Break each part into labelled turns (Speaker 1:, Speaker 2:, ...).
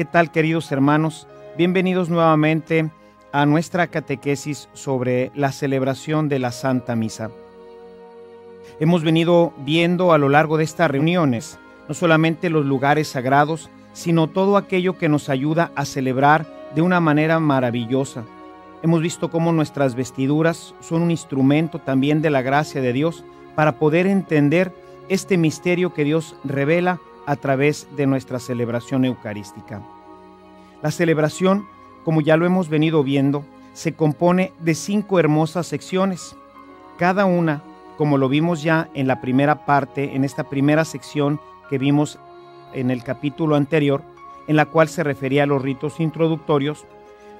Speaker 1: ¿Qué tal queridos hermanos? Bienvenidos nuevamente a nuestra catequesis sobre la celebración de la Santa Misa. Hemos venido viendo a lo largo de estas reuniones no solamente los lugares sagrados, sino todo aquello que nos ayuda a celebrar de una manera maravillosa. Hemos visto cómo nuestras vestiduras son un instrumento también de la gracia de Dios para poder entender este misterio que Dios revela a través de nuestra celebración eucarística. La celebración, como ya lo hemos venido viendo, se compone de cinco hermosas secciones, cada una, como lo vimos ya en la primera parte, en esta primera sección que vimos en el capítulo anterior, en la cual se refería a los ritos introductorios,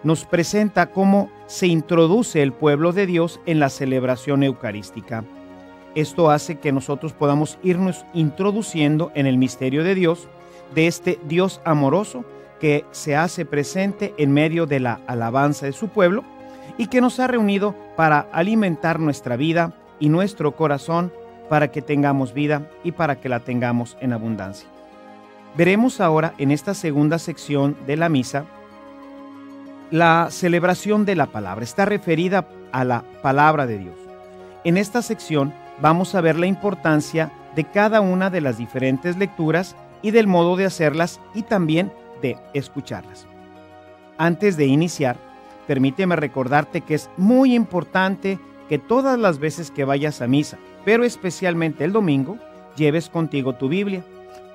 Speaker 1: nos presenta cómo se introduce el pueblo de Dios en la celebración eucarística. Esto hace que nosotros podamos irnos introduciendo en el misterio de Dios, de este Dios amoroso que se hace presente en medio de la alabanza de su pueblo y que nos ha reunido para alimentar nuestra vida y nuestro corazón para que tengamos vida y para que la tengamos en abundancia. Veremos ahora en esta segunda sección de la misa la celebración de la palabra. Está referida a la palabra de Dios. En esta sección vamos a ver la importancia de cada una de las diferentes lecturas y del modo de hacerlas y también de escucharlas. Antes de iniciar, permíteme recordarte que es muy importante que todas las veces que vayas a misa, pero especialmente el domingo, lleves contigo tu Biblia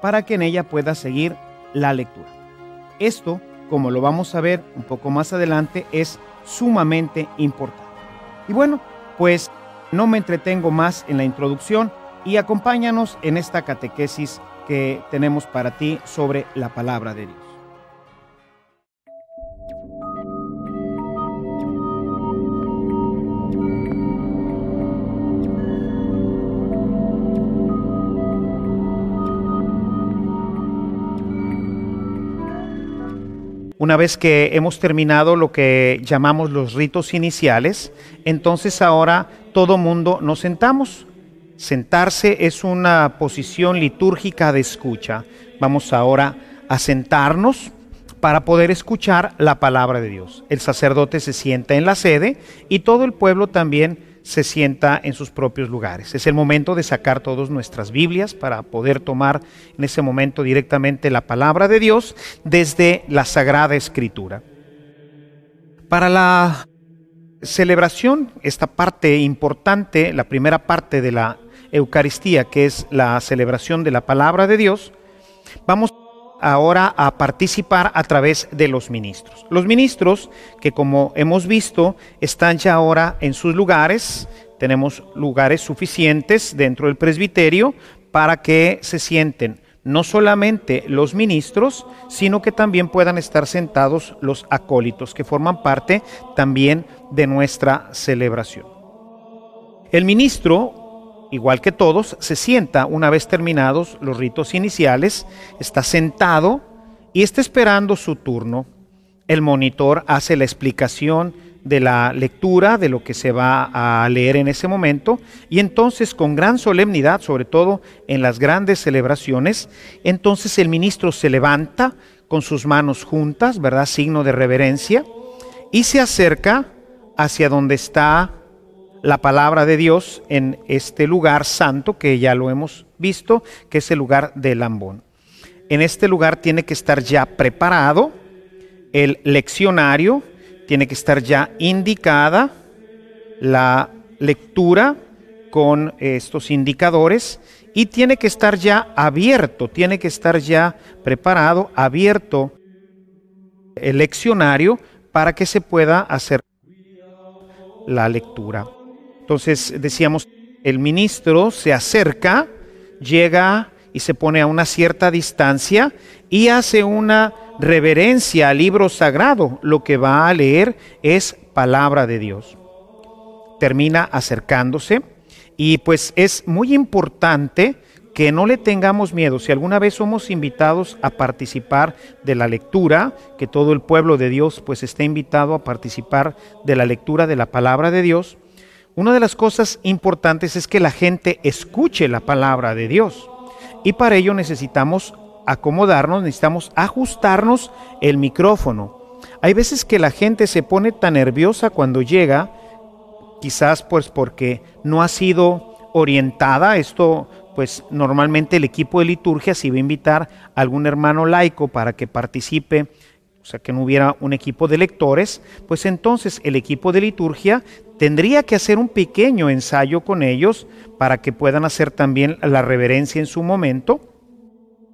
Speaker 1: para que en ella puedas seguir la lectura. Esto, como lo vamos a ver un poco más adelante, es sumamente importante. Y bueno, pues no me entretengo más en la introducción y acompáñanos en esta catequesis que tenemos para ti sobre la palabra de Dios. Una vez que hemos terminado lo que llamamos los ritos iniciales, entonces ahora todo mundo nos sentamos. Sentarse es una posición litúrgica de escucha. Vamos ahora a sentarnos para poder escuchar la palabra de Dios. El sacerdote se sienta en la sede y todo el pueblo también se sienta en sus propios lugares. Es el momento de sacar todas nuestras Biblias para poder tomar en ese momento directamente la palabra de Dios desde la Sagrada Escritura. Para la celebración, esta parte importante, la primera parte de la Eucaristía, que es la celebración de la palabra de Dios, vamos ahora a participar a través de los ministros. Los ministros que como hemos visto están ya ahora en sus lugares, tenemos lugares suficientes dentro del presbiterio para que se sienten no solamente los ministros, sino que también puedan estar sentados los acólitos, que forman parte también de nuestra celebración. El ministro igual que todos, se sienta una vez terminados los ritos iniciales, está sentado y está esperando su turno. El monitor hace la explicación de la lectura, de lo que se va a leer en ese momento, y entonces con gran solemnidad, sobre todo en las grandes celebraciones, entonces el ministro se levanta con sus manos juntas, ¿verdad? Signo de reverencia, y se acerca hacia donde está la palabra de Dios en este lugar santo que ya lo hemos visto, que es el lugar del Lambón. En este lugar tiene que estar ya preparado el leccionario, tiene que estar ya indicada la lectura con estos indicadores y tiene que estar ya abierto, tiene que estar ya preparado, abierto el leccionario para que se pueda hacer la lectura. Entonces decíamos, el ministro se acerca, llega y se pone a una cierta distancia y hace una reverencia al libro sagrado. Lo que va a leer es palabra de Dios. Termina acercándose y pues es muy importante que no le tengamos miedo. Si alguna vez somos invitados a participar de la lectura, que todo el pueblo de Dios pues esté invitado a participar de la lectura de la palabra de Dios, una de las cosas importantes es que la gente escuche la palabra de Dios. Y para ello necesitamos acomodarnos, necesitamos ajustarnos el micrófono. Hay veces que la gente se pone tan nerviosa cuando llega, quizás pues porque no ha sido orientada, esto pues normalmente el equipo de liturgia si va a invitar a algún hermano laico para que participe, o sea, que no hubiera un equipo de lectores, pues entonces el equipo de liturgia tendría que hacer un pequeño ensayo con ellos para que puedan hacer también la reverencia en su momento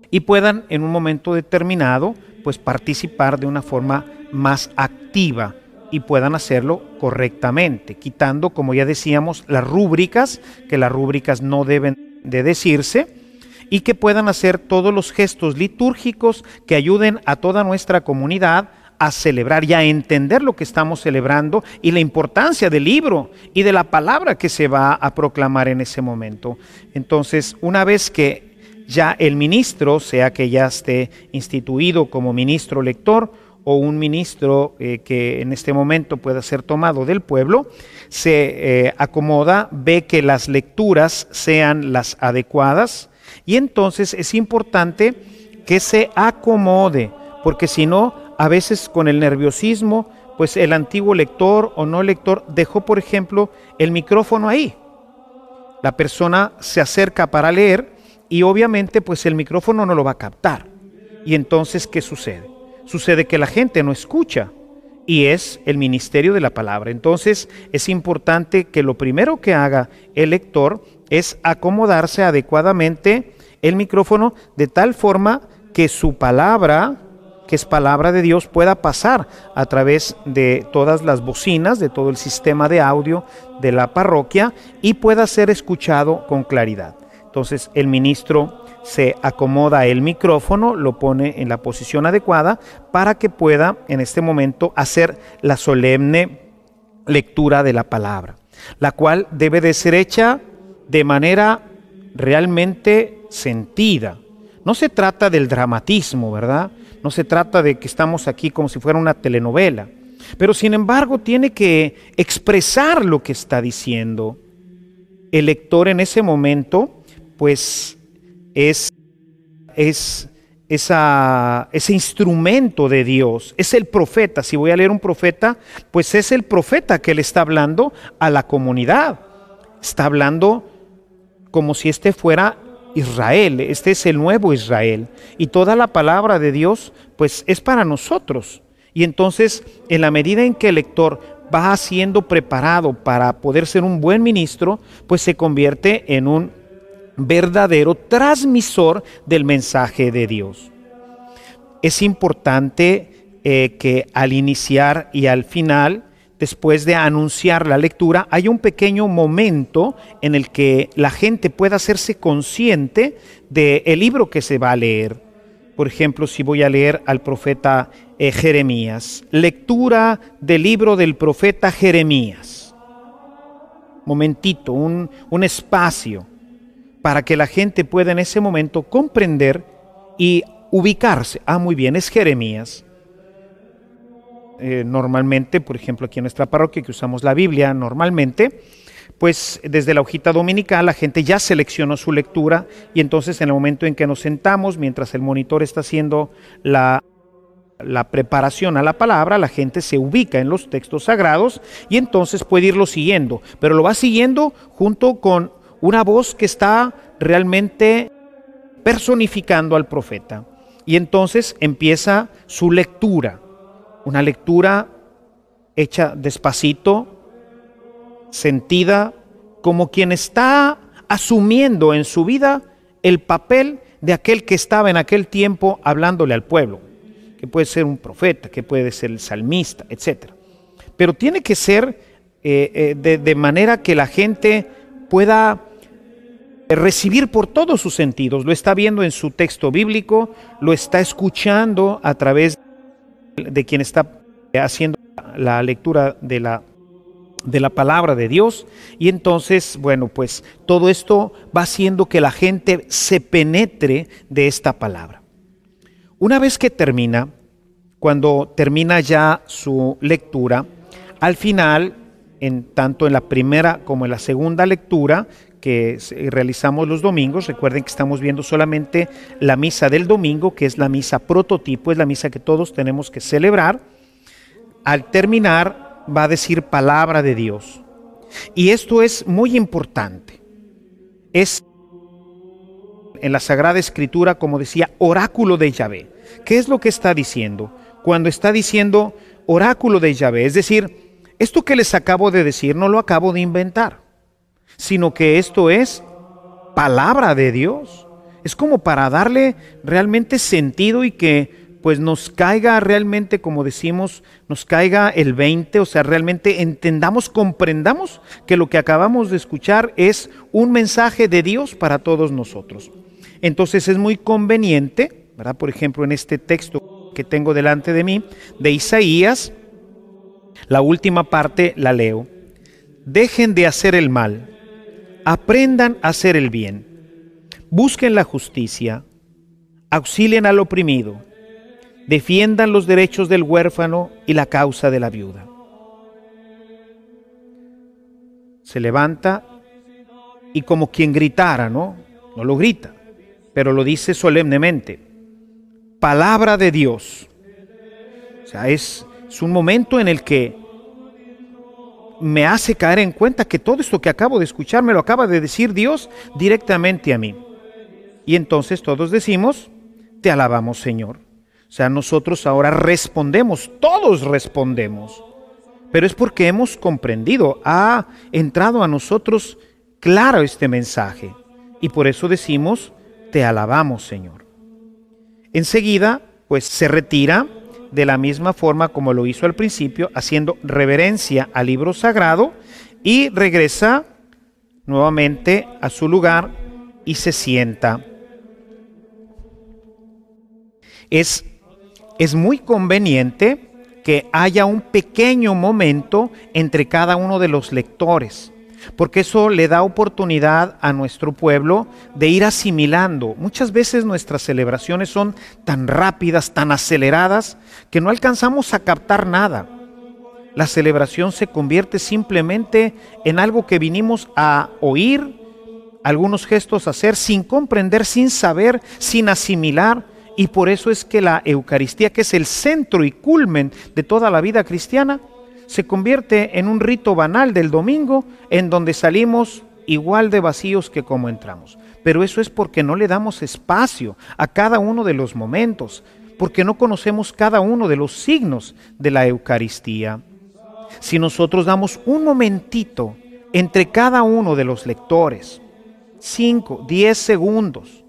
Speaker 1: y puedan en un momento determinado pues participar de una forma más activa y puedan hacerlo correctamente, quitando, como ya decíamos, las rúbricas, que las rúbricas no deben de decirse, y que puedan hacer todos los gestos litúrgicos que ayuden a toda nuestra comunidad a celebrar y a entender lo que estamos celebrando y la importancia del libro y de la palabra que se va a proclamar en ese momento. Entonces, una vez que ya el ministro, sea que ya esté instituido como ministro lector o un ministro eh, que en este momento pueda ser tomado del pueblo, se eh, acomoda, ve que las lecturas sean las adecuadas y entonces es importante que se acomode, porque si no, a veces con el nerviosismo, pues el antiguo lector o no lector dejó, por ejemplo, el micrófono ahí. La persona se acerca para leer y obviamente pues el micrófono no lo va a captar. Y entonces, ¿qué sucede? Sucede que la gente no escucha y es el ministerio de la palabra. Entonces es importante que lo primero que haga el lector es acomodarse adecuadamente el micrófono de tal forma que su palabra, que es palabra de Dios, pueda pasar a través de todas las bocinas, de todo el sistema de audio de la parroquia y pueda ser escuchado con claridad. Entonces el ministro se acomoda el micrófono, lo pone en la posición adecuada para que pueda en este momento hacer la solemne lectura de la palabra, la cual debe de ser hecha de manera realmente sentida. No se trata del dramatismo, ¿verdad? No se trata de que estamos aquí como si fuera una telenovela, pero sin embargo tiene que expresar lo que está diciendo. El lector en ese momento pues es, ese instrumento de Dios, es el profeta. Si voy a leer un profeta, pues es el profeta que le está hablando a la comunidad. Está hablando como si este fuera Israel, este es el nuevo Israel. Y toda la palabra de Dios, pues es para nosotros. Y entonces, en la medida en que el lector va siendo preparado para poder ser un buen ministro, pues se convierte en un verdadero transmisor del mensaje de Dios. Es importante eh, que al iniciar y al final, después de anunciar la lectura, hay un pequeño momento en el que la gente pueda hacerse consciente del libro que se va a leer. Por ejemplo, si voy a leer al profeta eh, Jeremías, lectura del libro del profeta Jeremías. Momentito, un, un espacio para que la gente pueda en ese momento comprender y ubicarse. Ah, muy bien, es Jeremías. Eh, normalmente, por ejemplo, aquí en nuestra parroquia que usamos la Biblia normalmente, pues desde la hojita dominical la gente ya seleccionó su lectura y entonces en el momento en que nos sentamos, mientras el monitor está haciendo la, la preparación a la palabra, la gente se ubica en los textos sagrados y entonces puede irlo siguiendo, pero lo va siguiendo junto con una voz que está realmente personificando al profeta. Y entonces empieza su lectura, una lectura hecha despacito, sentida, como quien está asumiendo en su vida el papel de aquel que estaba en aquel tiempo hablándole al pueblo, que puede ser un profeta, que puede ser el salmista, etc. Pero tiene que ser eh, eh, de, de manera que la gente pueda recibir por todos sus sentidos. Lo está viendo en su texto bíblico, lo está escuchando a través de quien está haciendo la lectura de la, de la palabra de Dios. Y entonces, bueno, pues todo esto va haciendo que la gente se penetre de esta palabra. Una vez que termina, cuando termina ya su lectura, al final en, tanto en la primera como en la segunda lectura que realizamos los domingos. Recuerden que estamos viendo solamente la misa del domingo, que es la misa prototipo, es la misa que todos tenemos que celebrar. Al terminar va a decir palabra de Dios. Y esto es muy importante. Es en la Sagrada Escritura, como decía, oráculo de Yahvé. ¿Qué es lo que está diciendo? Cuando está diciendo oráculo de Yahvé, es decir, esto que les acabo de decir no lo acabo de inventar, sino que esto es palabra de Dios. Es como para darle realmente sentido y que pues nos caiga realmente, como decimos, nos caiga el 20, o sea, realmente entendamos, comprendamos que lo que acabamos de escuchar es un mensaje de Dios para todos nosotros. Entonces es muy conveniente, ¿verdad? Por ejemplo, en este texto que tengo delante de mí, de Isaías, la última parte la leo. Dejen de hacer el mal, aprendan a hacer el bien, busquen la justicia, auxilien al oprimido, defiendan los derechos del huérfano y la causa de la viuda. Se levanta y como quien gritara, ¿no? No lo grita pero lo dice solemnemente. Palabra de Dios. O sea, es, es un momento en el que me hace caer en cuenta que todo esto que acabo de escuchar me lo acaba de decir Dios directamente a mí. Y entonces todos decimos, te alabamos Señor. O sea, nosotros ahora respondemos, todos respondemos. Pero es porque hemos comprendido, ha entrado a nosotros claro este mensaje. Y por eso decimos, te alabamos, Señor. Enseguida, pues se retira de la misma forma como lo hizo al principio, haciendo reverencia al libro sagrado y regresa nuevamente a su lugar y se sienta. Es, es muy conveniente que haya un pequeño momento entre cada uno de los lectores porque eso le da oportunidad a nuestro pueblo de ir asimilando. Muchas veces nuestras celebraciones son tan rápidas, tan aceleradas, que no alcanzamos a captar nada. La celebración se convierte simplemente en algo que vinimos a oír, algunos gestos a hacer sin comprender, sin saber, sin asimilar. Y por eso es que la Eucaristía, que es el centro y culmen de toda la vida cristiana, se convierte en un rito banal del domingo en donde salimos igual de vacíos que como entramos. Pero eso es porque no le damos espacio a cada uno de los momentos, porque no conocemos cada uno de los signos de la Eucaristía. Si nosotros damos un momentito entre cada uno de los lectores, 5, 10 segundos,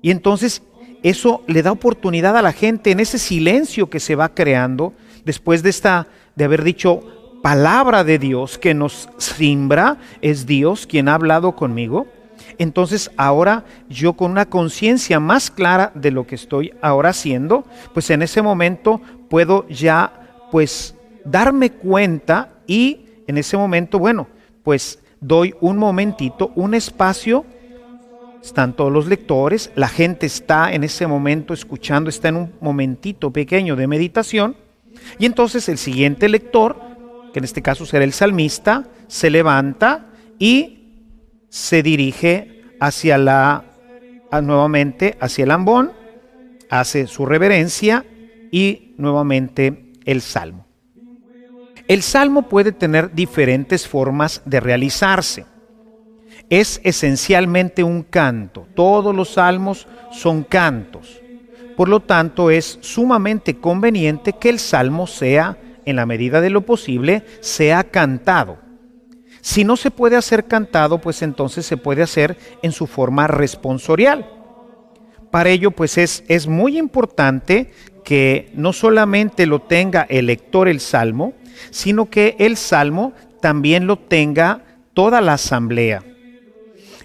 Speaker 1: y entonces eso le da oportunidad a la gente en ese silencio que se va creando después de esta de haber dicho palabra de Dios que nos simbra, es Dios quien ha hablado conmigo. Entonces ahora yo con una conciencia más clara de lo que estoy ahora haciendo, pues en ese momento puedo ya pues darme cuenta y en ese momento, bueno, pues doy un momentito, un espacio, están todos los lectores, la gente está en ese momento escuchando, está en un momentito pequeño de meditación y entonces el siguiente lector, que en este caso será el salmista, se levanta y se dirige hacia la nuevamente hacia el ambón, hace su reverencia y nuevamente el salmo. El salmo puede tener diferentes formas de realizarse. Es esencialmente un canto. Todos los salmos son cantos. Por lo tanto, es sumamente conveniente que el salmo sea, en la medida de lo posible, sea cantado. Si no se puede hacer cantado, pues entonces se puede hacer en su forma responsorial. Para ello, pues es, es muy importante que no solamente lo tenga el lector el salmo, sino que el salmo también lo tenga toda la asamblea.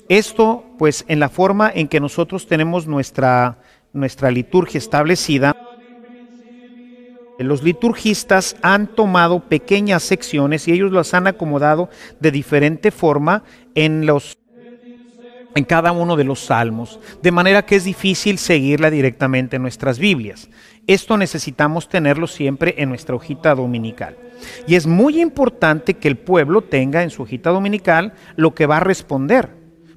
Speaker 1: Esto, pues, en la forma en que nosotros tenemos nuestra nuestra liturgia establecida, los liturgistas han tomado pequeñas secciones y ellos las han acomodado de diferente forma en los en cada uno de los salmos, de manera que es difícil seguirla directamente en nuestras Biblias. Esto necesitamos tenerlo siempre en nuestra hojita dominical. Y es muy importante que el pueblo tenga en su hojita dominical lo que va a responder,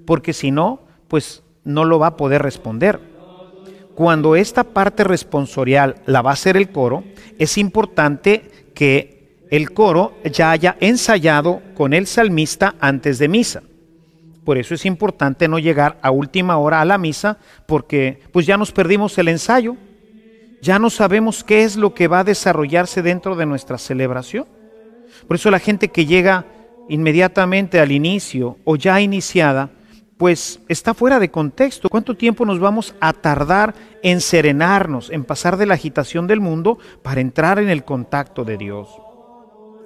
Speaker 1: porque si no, pues no lo va a poder responder. Cuando esta parte responsorial la va a hacer el coro, es importante que el coro ya haya ensayado con el salmista antes de misa. Por eso es importante no llegar a última hora a la misa, porque pues ya nos perdimos el ensayo, ya no sabemos qué es lo que va a desarrollarse dentro de nuestra celebración. Por eso la gente que llega inmediatamente al inicio o ya iniciada, pues está fuera de contexto. ¿Cuánto tiempo nos vamos a tardar en serenarnos, en pasar de la agitación del mundo para entrar en el contacto de Dios?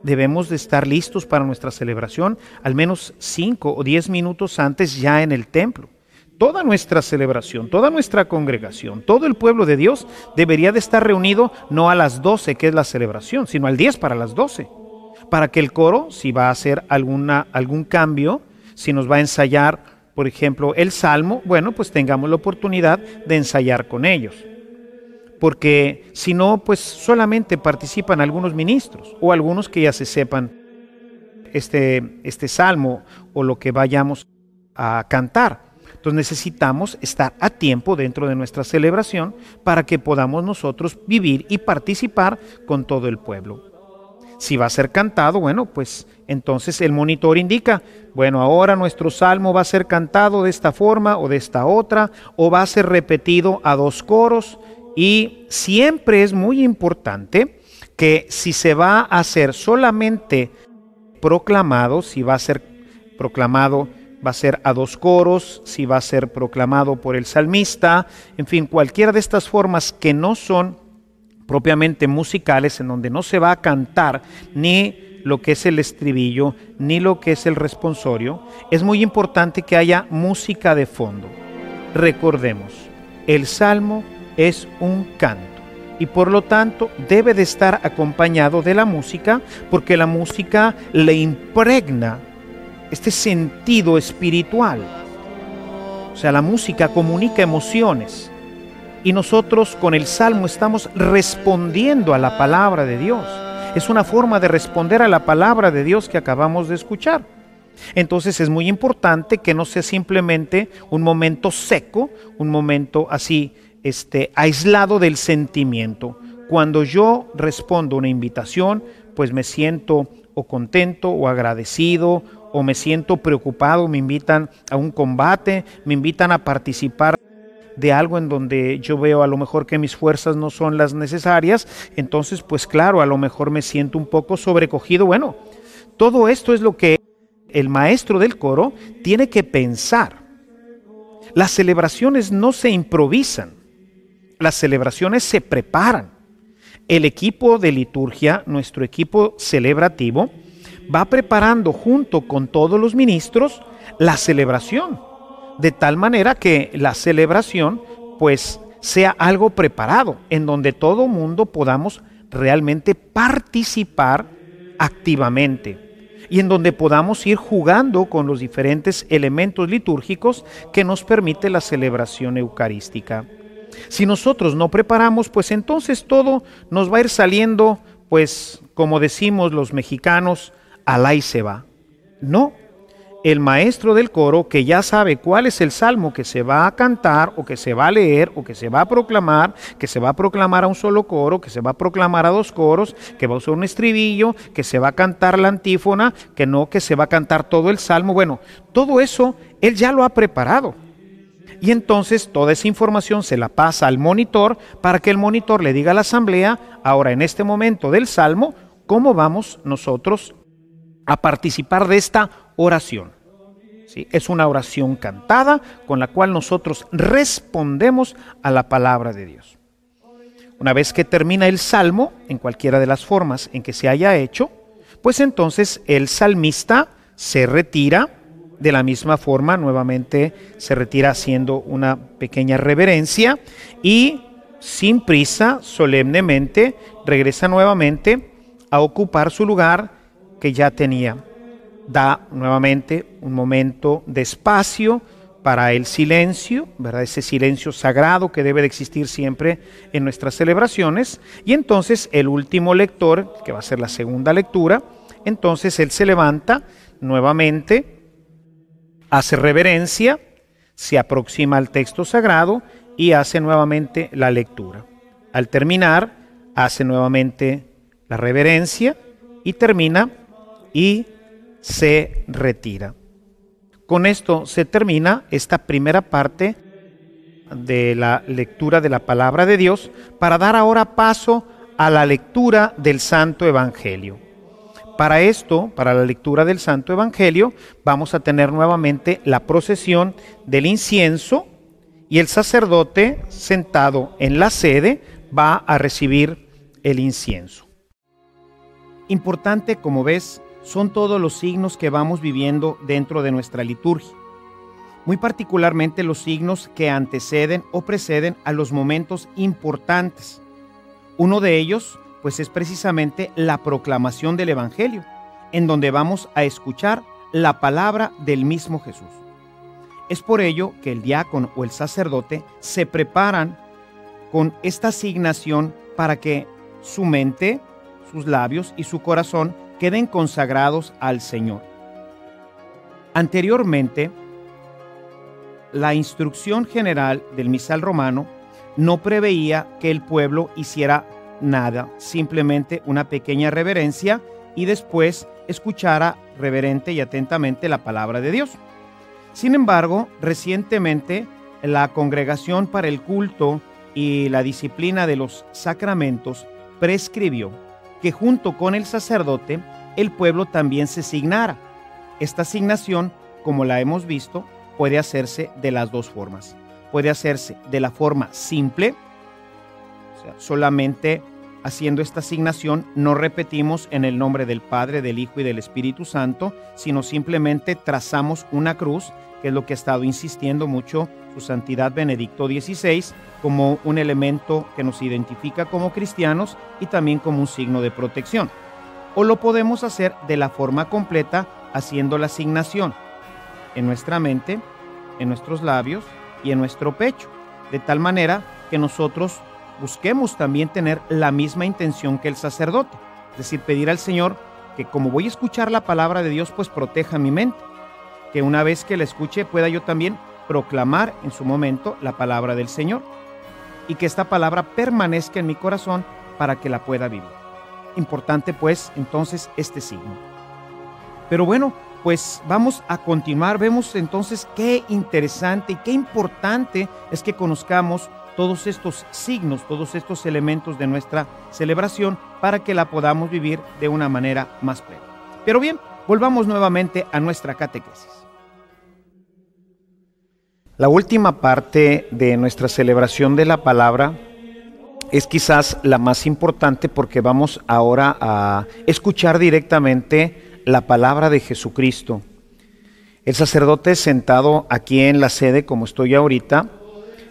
Speaker 1: Debemos de estar listos para nuestra celebración al menos cinco o diez minutos antes ya en el templo. Toda nuestra celebración, toda nuestra congregación, todo el pueblo de Dios debería de estar reunido no a las doce, que es la celebración, sino al diez para las doce. Para que el coro, si va a hacer alguna, algún cambio, si nos va a ensayar por ejemplo, el Salmo, bueno, pues tengamos la oportunidad de ensayar con ellos. Porque si no, pues solamente participan algunos ministros o algunos que ya se sepan este, este salmo o lo que vayamos a cantar. Entonces necesitamos estar a tiempo dentro de nuestra celebración para que podamos nosotros vivir y participar con todo el pueblo. Si va a ser cantado, bueno, pues entonces el monitor indica, bueno, ahora nuestro salmo va a ser cantado de esta forma o de esta otra, o va a ser repetido a dos coros. Y siempre es muy importante que si se va a hacer solamente proclamado, si va a ser proclamado, va a ser a dos coros, si va a ser proclamado por el salmista, en fin, cualquiera de estas formas que no son propiamente musicales en donde no se va a cantar ni lo que es el estribillo, ni lo que es el responsorio, es muy importante que haya música de fondo. Recordemos, el salmo es un canto y por lo tanto debe de estar acompañado de la música porque la música le impregna este sentido espiritual. O sea, la música comunica emociones y nosotros con el salmo estamos respondiendo a la palabra de Dios. Es una forma de responder a la palabra de Dios que acabamos de escuchar. Entonces es muy importante que no sea simplemente un momento seco, un momento así este aislado del sentimiento. Cuando yo respondo una invitación, pues me siento o contento o agradecido o me siento preocupado, me invitan a un combate, me invitan a participar de algo en donde yo veo a lo mejor que mis fuerzas no son las necesarias, entonces pues claro, a lo mejor me siento un poco sobrecogido. Bueno, todo esto es lo que el maestro del coro tiene que pensar. Las celebraciones no se improvisan, las celebraciones se preparan. El equipo de liturgia, nuestro equipo celebrativo, va preparando junto con todos los ministros la celebración de tal manera que la celebración pues sea algo preparado, en donde todo mundo podamos realmente participar activamente y en donde podamos ir jugando con los diferentes elementos litúrgicos que nos permite la celebración eucarística. Si nosotros no preparamos, pues entonces todo nos va a ir saliendo, pues como decimos los mexicanos, alá y se va. No, el maestro del coro que ya sabe cuál es el salmo que se va a cantar o que se va a leer o que se va a proclamar, que se va a proclamar a un solo coro, que se va a proclamar a dos coros, que va a usar un estribillo, que se va a cantar la antífona, que no que se va a cantar todo el salmo. Bueno, todo eso él ya lo ha preparado. Y entonces toda esa información se la pasa al monitor para que el monitor le diga a la asamblea, ahora en este momento del salmo, cómo vamos nosotros a participar de esta oración. Es una oración cantada con la cual nosotros respondemos a la palabra de Dios. Una vez que termina el salmo, en cualquiera de las formas en que se haya hecho, pues entonces el salmista se retira de la misma forma, nuevamente se retira haciendo una pequeña reverencia y sin prisa, solemnemente, regresa nuevamente a ocupar su lugar que ya tenía da nuevamente un momento de espacio para el silencio, ¿verdad? Ese silencio sagrado que debe de existir siempre en nuestras celebraciones. Y entonces el último lector, que va a ser la segunda lectura, entonces él se levanta nuevamente, hace reverencia, se aproxima al texto sagrado y hace nuevamente la lectura. Al terminar, hace nuevamente la reverencia y termina y se retira. Con esto se termina esta primera parte de la lectura de la palabra de Dios para dar ahora paso a la lectura del Santo Evangelio. Para esto, para la lectura del Santo Evangelio, vamos a tener nuevamente la procesión del incienso y el sacerdote sentado en la sede va a recibir el incienso. Importante, como ves, son todos los signos que vamos viviendo dentro de nuestra liturgia. Muy particularmente los signos que anteceden o preceden a los momentos importantes. Uno de ellos, pues es precisamente la proclamación del Evangelio, en donde vamos a escuchar la palabra del mismo Jesús. Es por ello que el diácono o el sacerdote se preparan con esta asignación para que su mente, sus labios y su corazón queden consagrados al Señor. Anteriormente, la instrucción general del misal romano no preveía que el pueblo hiciera nada, simplemente una pequeña reverencia y después escuchara reverente y atentamente la palabra de Dios. Sin embargo, recientemente la Congregación para el Culto y la Disciplina de los Sacramentos prescribió que junto con el sacerdote el pueblo también se signara. Esta asignación, como la hemos visto, puede hacerse de las dos formas. Puede hacerse de la forma simple, o sea, solamente haciendo esta asignación no repetimos en el nombre del Padre, del Hijo y del Espíritu Santo, sino simplemente trazamos una cruz, que es lo que ha estado insistiendo mucho su Santidad Benedicto XVI, como un elemento que nos identifica como cristianos y también como un signo de protección. O lo podemos hacer de la forma completa haciendo la asignación en nuestra mente, en nuestros labios y en nuestro pecho, de tal manera que nosotros busquemos también tener la misma intención que el sacerdote, es decir, pedir al Señor que como voy a escuchar la palabra de Dios, pues proteja mi mente, que una vez que la escuche pueda yo también proclamar en su momento la palabra del Señor y que esta palabra permanezca en mi corazón para que la pueda vivir. Importante pues entonces este signo. Pero bueno, pues vamos a continuar. Vemos entonces qué interesante y qué importante es que conozcamos todos estos signos, todos estos elementos de nuestra celebración para que la podamos vivir de una manera más plena. Pero bien, volvamos nuevamente a nuestra catequesis. La última parte de nuestra celebración de la palabra es quizás la más importante porque vamos ahora a escuchar directamente la palabra de Jesucristo. El sacerdote sentado aquí en la sede, como estoy ahorita,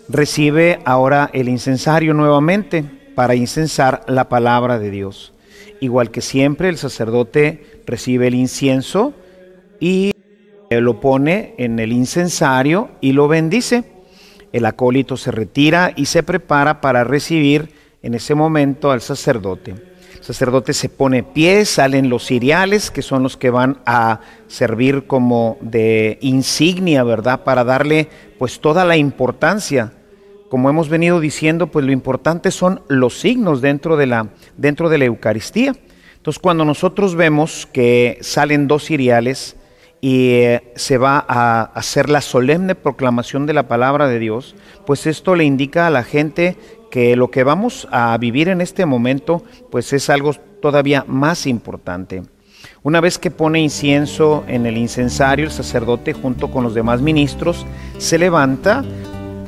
Speaker 1: recibe ahora el incensario nuevamente para incensar la palabra de Dios. Igual que siempre, el sacerdote recibe el incienso y lo pone en el incensario y lo bendice. El acólito se retira y se prepara para recibir en ese momento al sacerdote. Sacerdote se pone pie, salen los ciriales, que son los que van a servir como de insignia, ¿verdad? Para darle pues toda la importancia. Como hemos venido diciendo, pues lo importante son los signos dentro de la, dentro de la Eucaristía. Entonces cuando nosotros vemos que salen dos ciriales, y eh, se va a hacer la solemne proclamación de la palabra de Dios, pues esto le indica a la gente que lo que vamos a vivir en este momento, pues es algo todavía más importante. Una vez que pone incienso en el incensario, el sacerdote junto con los demás ministros se levanta,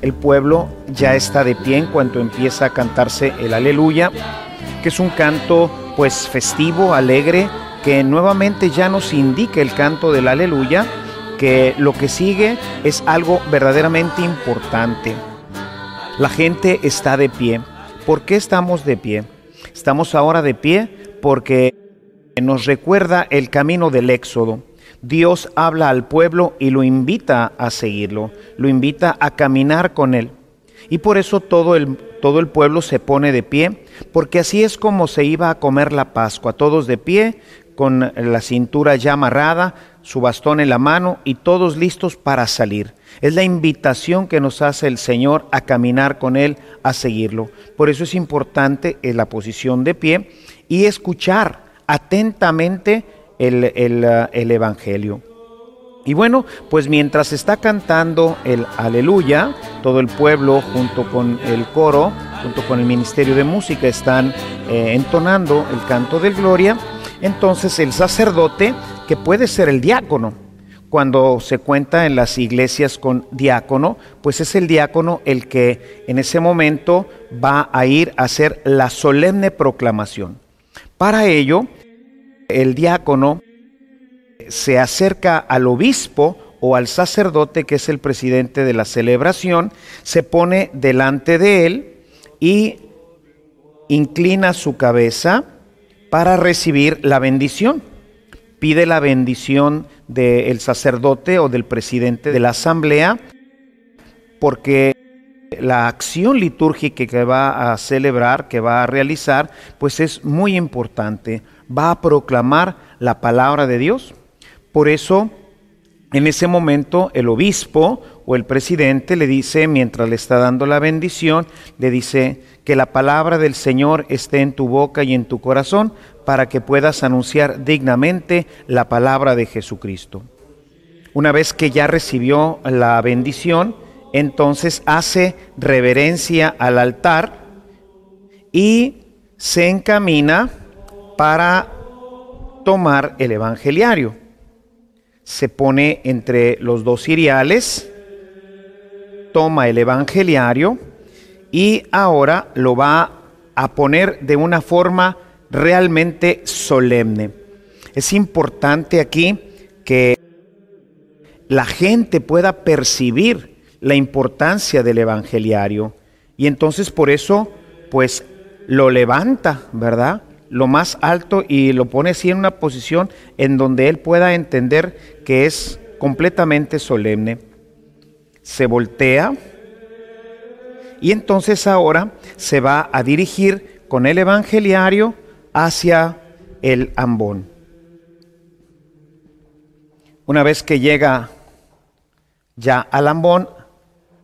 Speaker 1: el pueblo ya está de pie en cuanto empieza a cantarse el aleluya, que es un canto pues festivo, alegre, que nuevamente ya nos indica el canto del aleluya, que lo que sigue es algo verdaderamente importante. La gente está de pie. ¿Por qué estamos de pie? Estamos ahora de pie porque nos recuerda el camino del Éxodo, Dios habla al pueblo y lo invita a seguirlo, lo invita a caminar con él. Y por eso todo el, todo el pueblo se pone de pie, porque así es como se iba a comer la Pascua, todos de pie, con la cintura ya amarrada, su bastón en la mano y todos listos para salir. Es la invitación que nos hace el Señor a caminar con Él, a seguirlo. Por eso es importante la posición de pie y escuchar atentamente el, el Evangelio. Y bueno, pues mientras está cantando el aleluya, todo el pueblo junto con el coro, junto con el Ministerio de Música, están eh, entonando el canto del gloria, entonces el sacerdote, que puede ser el diácono, cuando se cuenta en las iglesias con diácono, pues es el diácono el que en ese momento va a ir a hacer la solemne proclamación. Para ello, el diácono se acerca al obispo o al sacerdote que es el presidente de la celebración, se pone delante de él y inclina su cabeza para recibir la bendición. Pide la bendición del sacerdote o del presidente de la asamblea porque la acción litúrgica que va a celebrar, que va a realizar, pues es muy importante. Va a proclamar la palabra de Dios por eso, en ese momento, el obispo o el presidente le dice, mientras le está dando la bendición, le dice que la palabra del Señor esté en tu boca y en tu corazón para que puedas anunciar dignamente la palabra de Jesucristo. Una vez que ya recibió la bendición, entonces hace reverencia al altar y se encamina para tomar el evangeliario se pone entre los dos ciriales, toma el evangeliario y ahora lo va a poner de una forma realmente solemne. Es importante aquí que la gente pueda percibir la importancia del evangeliario y entonces por eso pues lo levanta, ¿verdad? lo más alto y lo pone así en una posición en donde él pueda entender que es completamente solemne. Se voltea y entonces ahora se va a dirigir con el evangeliario hacia el ambón. Una vez que llega ya al ambón,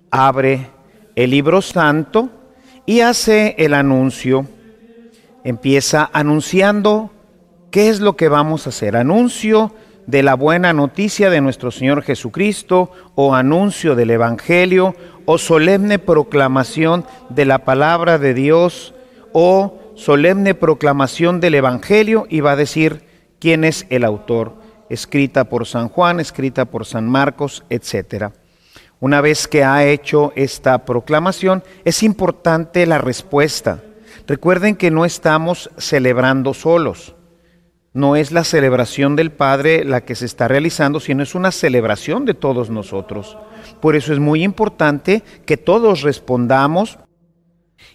Speaker 1: abre el libro santo y hace el anuncio empieza anunciando qué es lo que vamos a hacer. Anuncio de la buena noticia de nuestro Señor Jesucristo o anuncio del Evangelio o solemne proclamación de la palabra de Dios o solemne proclamación del Evangelio y va a decir quién es el autor, escrita por San Juan, escrita por San Marcos, etc. Una vez que ha hecho esta proclamación, es importante la respuesta Recuerden que no estamos celebrando solos. No es la celebración del Padre la que se está realizando, sino es una celebración de todos nosotros. Por eso es muy importante que todos respondamos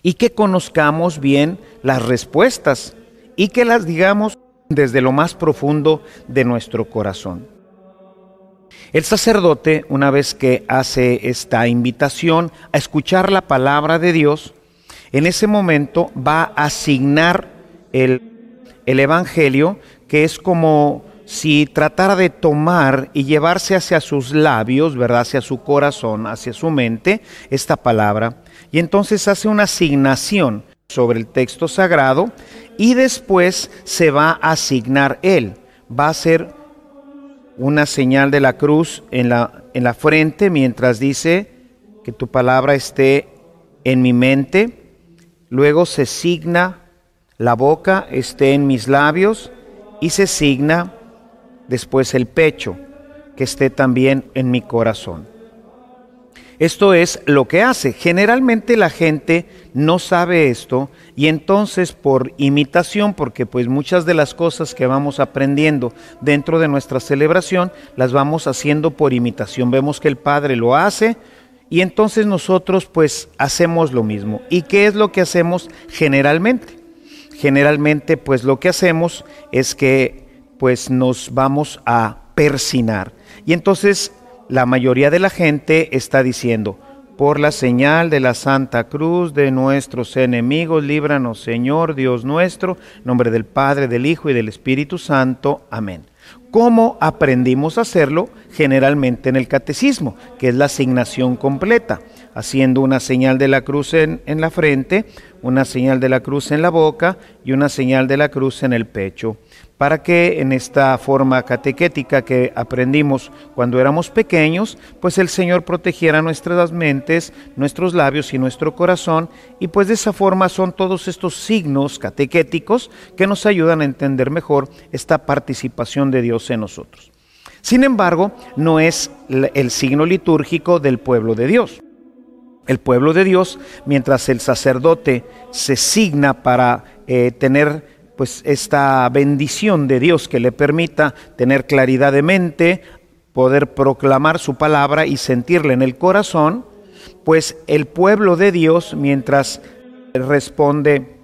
Speaker 1: y que conozcamos bien las respuestas y que las digamos desde lo más profundo de nuestro corazón. El sacerdote, una vez que hace esta invitación a escuchar la palabra de Dios, en ese momento va a asignar el, Evangelio, que es como si tratara de tomar y llevarse hacia sus labios, ¿verdad? Hacia su corazón, hacia su mente, esta palabra. Y entonces hace una asignación sobre el texto sagrado y después se va a asignar él. Va a hacer una señal de la cruz en la, en la frente mientras dice que tu palabra esté en mi mente Luego se signa la boca esté en mis labios y se signa después el pecho que esté también en mi corazón. Esto es lo que hace. Generalmente la gente no sabe esto y entonces por imitación, porque pues muchas de las cosas que vamos aprendiendo dentro de nuestra celebración las vamos haciendo por imitación. Vemos que el Padre lo hace, y entonces nosotros pues hacemos lo mismo. ¿Y qué es lo que hacemos generalmente? Generalmente pues lo que hacemos es que pues nos vamos a persinar. Y entonces la mayoría de la gente está diciendo, por la señal de la Santa Cruz de nuestros enemigos, líbranos Señor Dios nuestro, nombre del Padre, del Hijo y del Espíritu Santo. Amén. ¿Cómo aprendimos a hacerlo? Generalmente en el catecismo, que es la asignación completa, haciendo una señal de la cruz en, la frente, una señal de la cruz en la boca y una señal de la cruz en el pecho para que en esta forma catequética que aprendimos cuando éramos pequeños, pues el Señor protegiera nuestras mentes, nuestros labios y nuestro corazón, y pues de esa forma son todos estos signos catequéticos que nos ayudan a entender mejor esta participación de Dios en nosotros. Sin embargo, no es el signo litúrgico del pueblo de Dios. El pueblo de Dios, mientras el sacerdote se signa para eh, tener pues esta bendición de Dios que le permita tener claridad de mente, poder proclamar su palabra y sentirla en el corazón, pues el pueblo de Dios, mientras responde,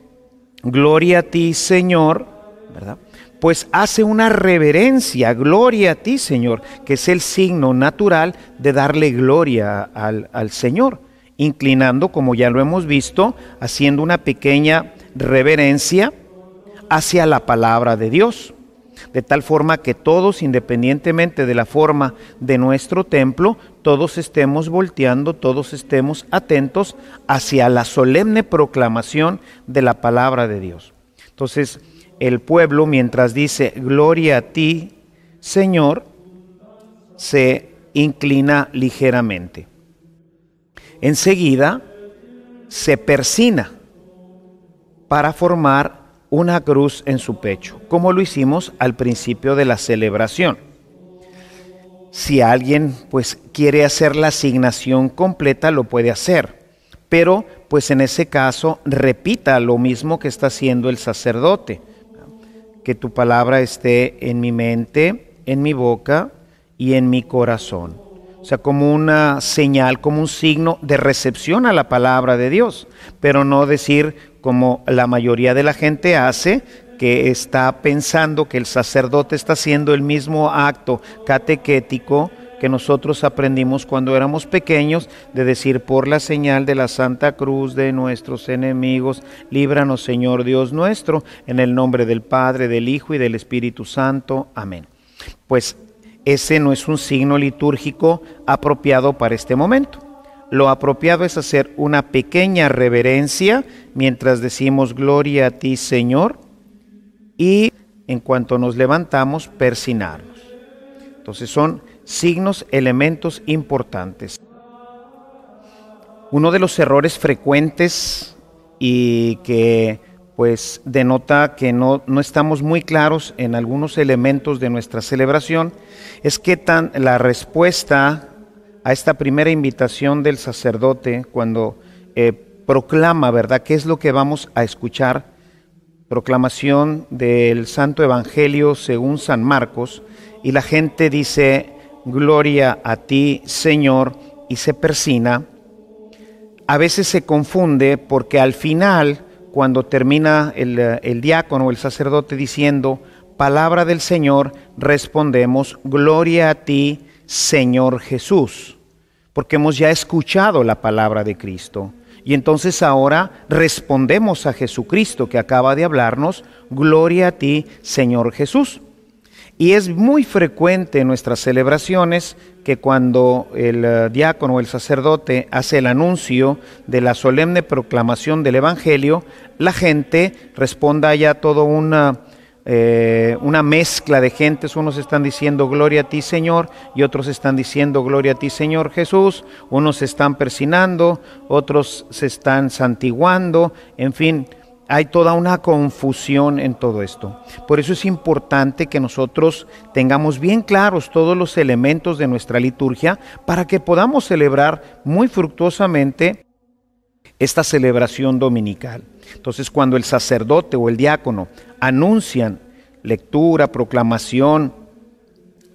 Speaker 1: gloria a ti Señor, ¿verdad? Pues hace una reverencia, gloria a ti Señor, que es el signo natural de darle gloria al, al Señor, inclinando, como ya lo hemos visto, haciendo una pequeña reverencia hacia la palabra de Dios. De tal forma que todos, independientemente de la forma de nuestro templo, todos estemos volteando, todos estemos atentos hacia la solemne proclamación de la palabra de Dios. Entonces, el pueblo, mientras dice, gloria a ti, Señor, se inclina ligeramente. Enseguida se persina para formar una cruz en su pecho, como lo hicimos al principio de la celebración. Si alguien pues quiere hacer la asignación completa, lo puede hacer, pero pues en ese caso repita lo mismo que está haciendo el sacerdote, que tu palabra esté en mi mente, en mi boca y en mi corazón. O sea, como una señal, como un signo de recepción a la palabra de Dios, pero no decir como la mayoría de la gente hace, que está pensando que el sacerdote está haciendo el mismo acto catequético que nosotros aprendimos cuando éramos pequeños, de decir por la señal de la Santa Cruz de nuestros enemigos, líbranos Señor Dios nuestro, en el nombre del Padre, del Hijo y del Espíritu Santo. Amén. Pues ese no es un signo litúrgico apropiado para este momento lo apropiado es hacer una pequeña reverencia mientras decimos gloria a ti Señor y en cuanto nos levantamos persinarnos. Entonces son signos, elementos importantes. Uno de los errores frecuentes y que pues denota que no, no, estamos muy claros en algunos elementos de nuestra celebración es que tan la respuesta a esta primera invitación del sacerdote cuando eh, proclama, ¿verdad? ¿Qué es lo que vamos a escuchar? Proclamación del Santo Evangelio según San Marcos y la gente dice, gloria a ti Señor, y se persina. A veces se confunde porque al final, cuando termina el, el diácono o el sacerdote diciendo, palabra del Señor, respondemos, gloria a ti Señor Jesús, porque hemos ya escuchado la palabra de Cristo. Y entonces ahora respondemos a Jesucristo que acaba de hablarnos, gloria a ti, Señor Jesús. Y es muy frecuente en nuestras celebraciones que cuando el eh, diácono o el sacerdote hace el anuncio de la solemne proclamación del Evangelio, la gente responda ya todo una eh, una mezcla de gentes, unos están diciendo gloria a ti Señor y otros están diciendo gloria a ti Señor Jesús, unos se están persinando, otros se están santiguando, en fin, hay toda una confusión en todo esto. Por eso es importante que nosotros tengamos bien claros todos los elementos de nuestra liturgia para que podamos celebrar muy fructuosamente esta celebración dominical. Entonces, cuando el sacerdote o el diácono anuncian lectura, proclamación,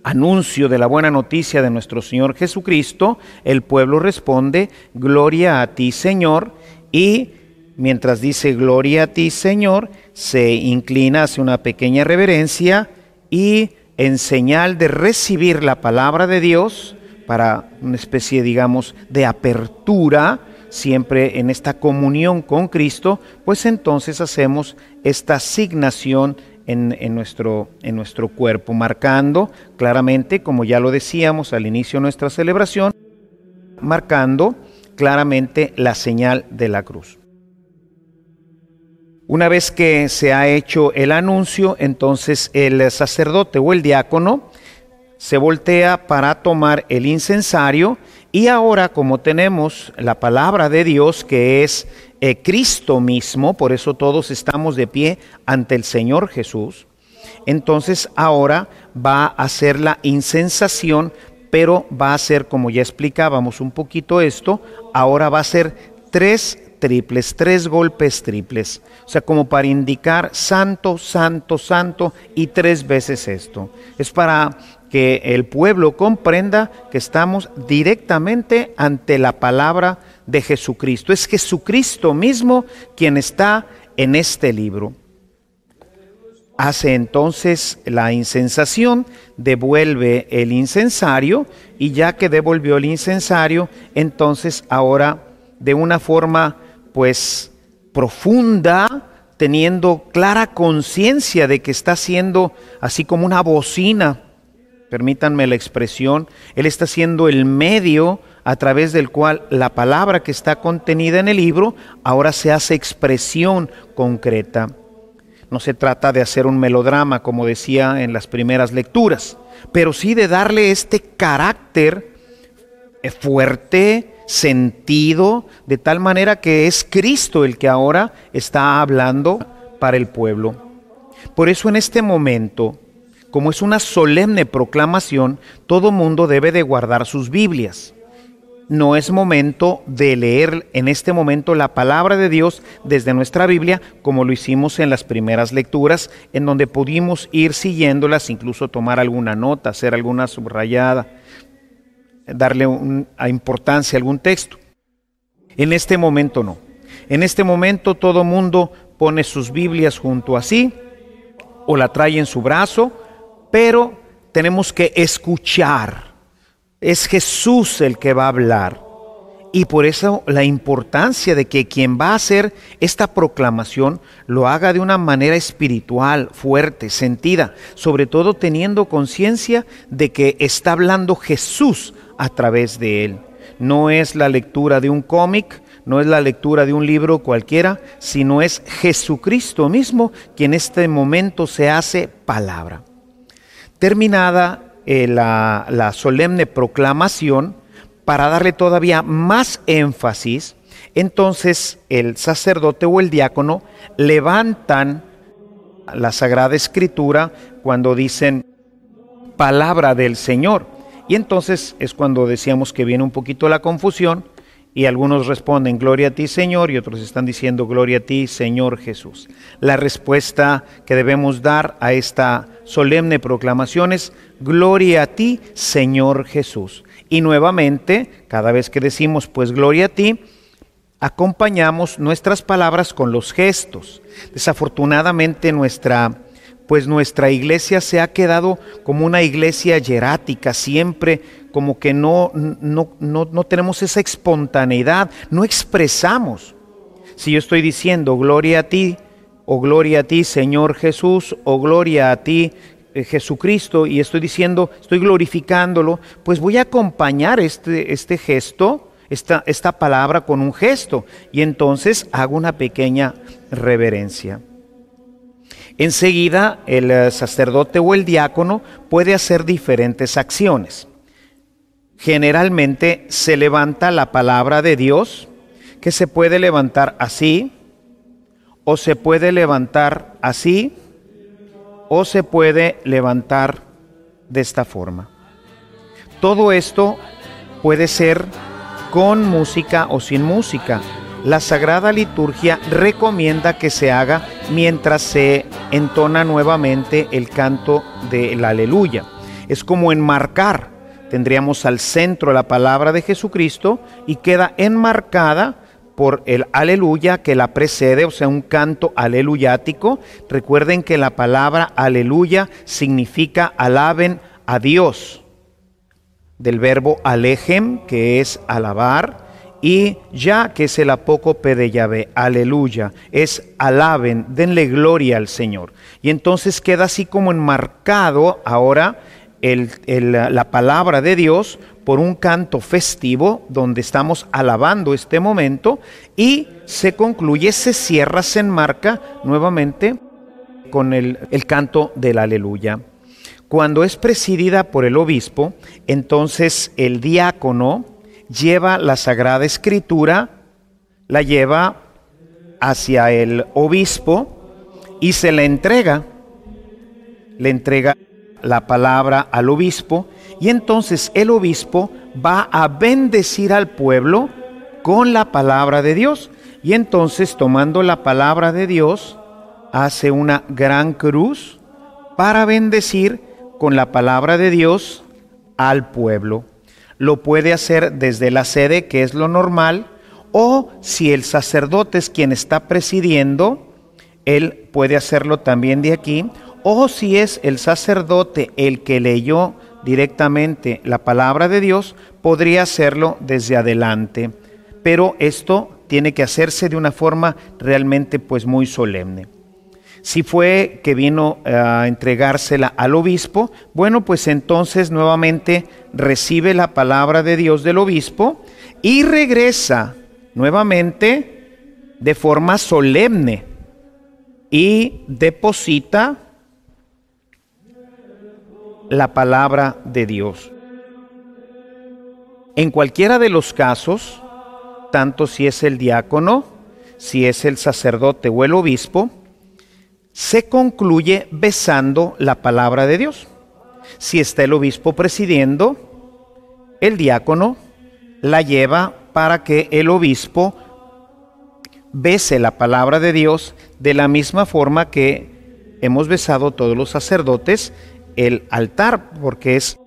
Speaker 1: anuncio de la buena noticia de nuestro Señor Jesucristo, el pueblo responde, gloria a ti Señor, y mientras dice gloria a ti Señor, se inclina, hace una pequeña reverencia y en señal de recibir la palabra de Dios para una especie, digamos, de apertura, siempre en esta comunión con Cristo, pues entonces hacemos esta asignación en, nuestro, en nuestro cuerpo, marcando claramente, como ya lo decíamos al inicio de nuestra celebración, marcando claramente la señal de la cruz. Una vez que se ha hecho el anuncio, entonces el sacerdote o el diácono se voltea para tomar el incensario y ahora como tenemos la palabra de Dios que es eh, Cristo mismo, por eso todos estamos de pie ante el Señor Jesús, entonces ahora va a hacer la incensación, pero va a ser, como ya explicábamos un poquito esto, ahora va a ser tres triples, tres golpes triples. O sea, como para indicar santo, santo, santo y tres veces esto. Es para que el pueblo comprenda que estamos directamente ante la palabra de Jesucristo. Es Jesucristo mismo quien está en este libro. Hace entonces la incensación, devuelve el incensario y ya que devolvió el incensario, entonces ahora de una forma pues profunda, teniendo clara conciencia de que está siendo así como una bocina, permítanme la expresión, Él está siendo el medio a través del cual la palabra que está contenida en el libro ahora se hace expresión concreta. No se trata de hacer un melodrama, como decía en las primeras lecturas, pero sí de darle este carácter fuerte, sentido, de tal manera que es Cristo el que ahora está hablando para el pueblo. Por eso en este momento, como es una solemne proclamación, todo mundo debe de guardar sus Biblias. No es momento de leer en este momento la palabra de Dios desde nuestra Biblia, como lo hicimos en las primeras lecturas, en donde pudimos ir siguiéndolas, incluso tomar alguna nota, hacer alguna subrayada darle a importancia a algún texto. En este momento no. En este momento todo mundo pone sus Biblias junto a sí o la trae en su brazo, pero tenemos que escuchar. Es Jesús el que va a hablar. Y por eso la importancia de que quien va a hacer esta proclamación lo haga de una manera espiritual, fuerte, sentida, sobre todo teniendo conciencia de que está hablando Jesús a través de él. No es la lectura de un cómic, no es la lectura de un libro cualquiera, sino es Jesucristo mismo quien en este momento se hace palabra. Terminada eh, la, la solemne proclamación, para darle todavía más énfasis, entonces el sacerdote o el diácono levantan la Sagrada Escritura cuando dicen palabra del Señor. Y entonces es cuando decíamos que viene un poquito la confusión y algunos responden gloria a ti Señor y otros están diciendo gloria a ti Señor Jesús. La respuesta que debemos dar a esta solemne proclamación es gloria a ti Señor Jesús. Y nuevamente, cada vez que decimos pues gloria a ti, acompañamos nuestras palabras con los gestos. Desafortunadamente nuestra pues nuestra iglesia se ha quedado como una iglesia hierática, siempre como que no, no, no, no tenemos esa espontaneidad, no expresamos. Si yo estoy diciendo gloria a ti, o gloria a ti Señor Jesús, o gloria a ti eh, Jesucristo y estoy diciendo, estoy glorificándolo, pues voy a acompañar este, este gesto, esta, esta palabra con un gesto y entonces hago una pequeña reverencia. Enseguida el eh, sacerdote o el diácono puede hacer diferentes acciones. Generalmente se levanta la palabra de Dios, que se puede levantar así, o se puede levantar así, o se puede levantar de esta forma. Todo esto puede ser con música o sin música. La Sagrada Liturgia recomienda que se haga mientras se entona nuevamente el canto del aleluya. Es como enmarcar. Tendríamos al centro la palabra de Jesucristo y queda enmarcada por el aleluya que la precede, o sea, un canto aleluyático. Recuerden que la palabra aleluya significa alaben a Dios, del verbo alejem, que es alabar, y ya que es el apócope de Yahvé, aleluya, es alaben, denle gloria al Señor. Y entonces queda así como enmarcado ahora la palabra de Dios por un canto festivo donde estamos alabando este momento y se concluye, se cierra, se enmarca nuevamente con el, el canto del aleluya. Cuando es presidida por el obispo, entonces el diácono, lleva la Sagrada Escritura, la lleva hacia el obispo y se le entrega, le entrega la palabra al obispo y entonces el obispo va a bendecir al pueblo con la palabra de Dios. Y entonces tomando la palabra de Dios, hace una gran cruz para bendecir con la palabra de Dios al pueblo lo puede hacer desde la sede, que es lo normal, o si el sacerdote es quien está presidiendo, él puede hacerlo también de aquí, o si es el sacerdote el que leyó directamente la palabra de Dios, podría hacerlo desde adelante. Pero esto tiene que hacerse de una forma realmente pues muy solemne. Si fue que vino a entregársela al obispo, bueno, pues entonces nuevamente recibe la palabra de Dios del obispo y regresa nuevamente de forma solemne y deposita la palabra de Dios. En cualquiera de los casos, tanto si es el diácono, si es el sacerdote o el obispo, se concluye besando la palabra de Dios. Si está el obispo presidiendo, el diácono la lleva para que el obispo bese la palabra de Dios de la misma forma que hemos besado todos los sacerdotes el altar, porque es,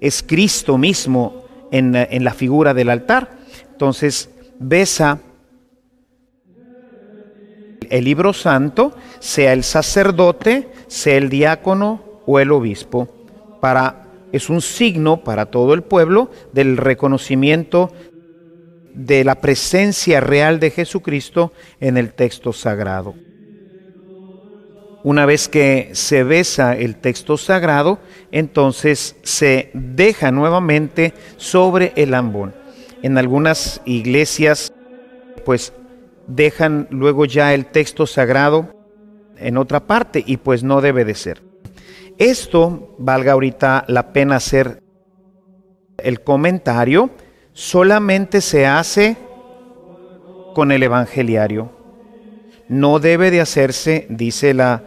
Speaker 1: es Cristo mismo en, en la figura del altar. Entonces, besa el libro santo, sea el sacerdote, sea el diácono o el obispo. Para, es un signo para todo el pueblo del reconocimiento de la presencia real de Jesucristo en el texto sagrado. Una vez que se besa el texto sagrado, entonces se deja nuevamente sobre el ambón. En algunas iglesias, pues dejan luego ya el texto sagrado en otra parte y pues no debe de ser. Esto, valga ahorita la pena hacer el comentario, solamente se hace con el evangeliario. No debe de hacerse, dice la,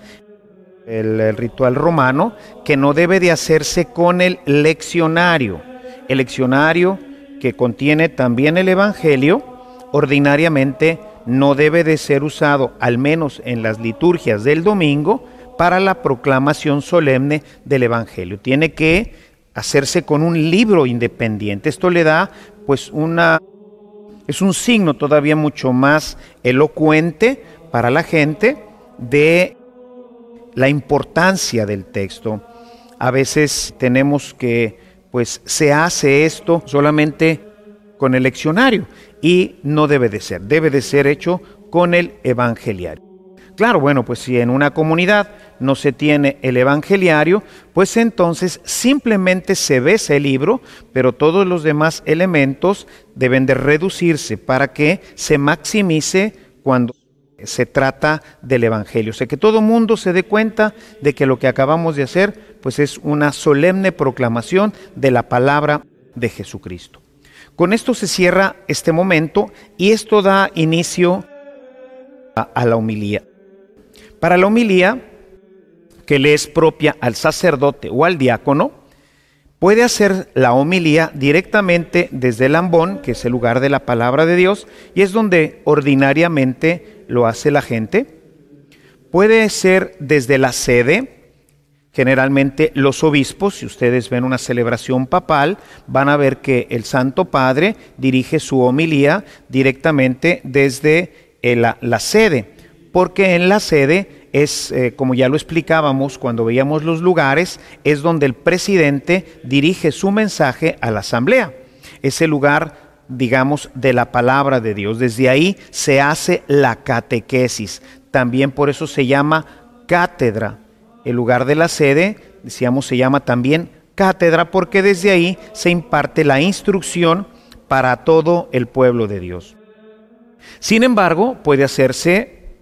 Speaker 1: el, el ritual romano, que no debe de hacerse con el leccionario. El leccionario que contiene también el evangelio, ordinariamente no debe de ser usado, al menos en las liturgias del domingo, para la proclamación solemne del Evangelio. Tiene que hacerse con un libro independiente. Esto le da pues una es un signo todavía mucho más elocuente para la gente de la importancia del texto. A veces tenemos que pues se hace esto solamente con el leccionario y no debe de ser, debe de ser hecho con el evangeliario. Claro, bueno, pues si en una comunidad no se tiene el evangeliario, pues entonces simplemente se besa el libro, pero todos los demás elementos deben de reducirse para que se maximice cuando se trata del evangelio. O sea, que todo mundo se dé cuenta de que lo que acabamos de hacer, pues es una solemne proclamación de la palabra de Jesucristo. Con esto se cierra este momento y esto da inicio a, la homilía. Para la homilía, que le es propia al sacerdote o al diácono, puede hacer la homilía directamente desde el ambón, que es el lugar de la palabra de Dios, y es donde ordinariamente lo hace la gente. Puede ser desde la sede, Generalmente los obispos, si ustedes ven una celebración papal, van a ver que el Santo Padre dirige su homilía directamente desde eh, la, sede, porque en la sede es, eh, como ya lo explicábamos cuando veíamos los lugares, es donde el presidente dirige su mensaje a la asamblea. Es el lugar digamos, de la palabra de Dios. Desde ahí se hace la catequesis. También por eso se llama cátedra. El lugar de la sede, decíamos, se llama también cátedra porque desde ahí se imparte la instrucción para todo el pueblo de Dios. Sin embargo, puede hacerse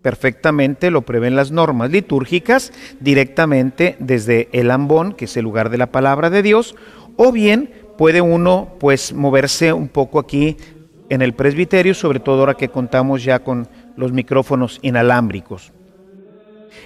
Speaker 1: perfectamente, lo prevén las normas litúrgicas, directamente desde el ambón, que es el lugar de la palabra de Dios, o bien puede uno pues moverse un poco aquí en el presbiterio, sobre todo ahora que contamos ya con los micrófonos inalámbricos.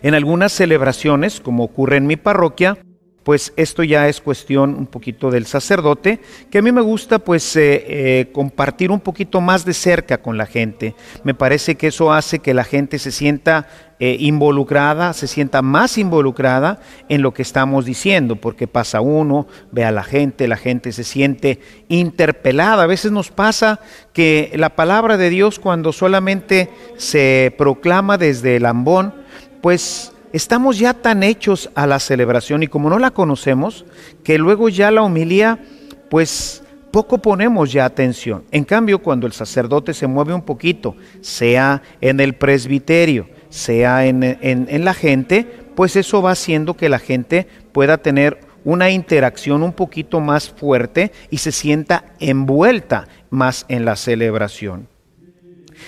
Speaker 1: En algunas celebraciones, como ocurre en mi parroquia, pues esto ya es cuestión un poquito del sacerdote, que a mí me gusta pues eh, eh, compartir un poquito más de cerca con la gente. Me parece que eso hace que la gente se sienta eh, involucrada, se sienta más involucrada en lo que estamos diciendo, porque pasa uno, ve a la gente, la gente se siente interpelada. A veces nos pasa que la palabra de Dios cuando solamente se proclama desde el ambón, pues estamos ya tan hechos a la celebración y como no la conocemos, que luego ya la homilía, pues poco ponemos ya atención. En cambio, cuando el sacerdote se mueve un poquito, sea en el presbiterio, sea en, en, la gente, pues eso va haciendo que la gente pueda tener una interacción un poquito más fuerte y se sienta envuelta más en la celebración.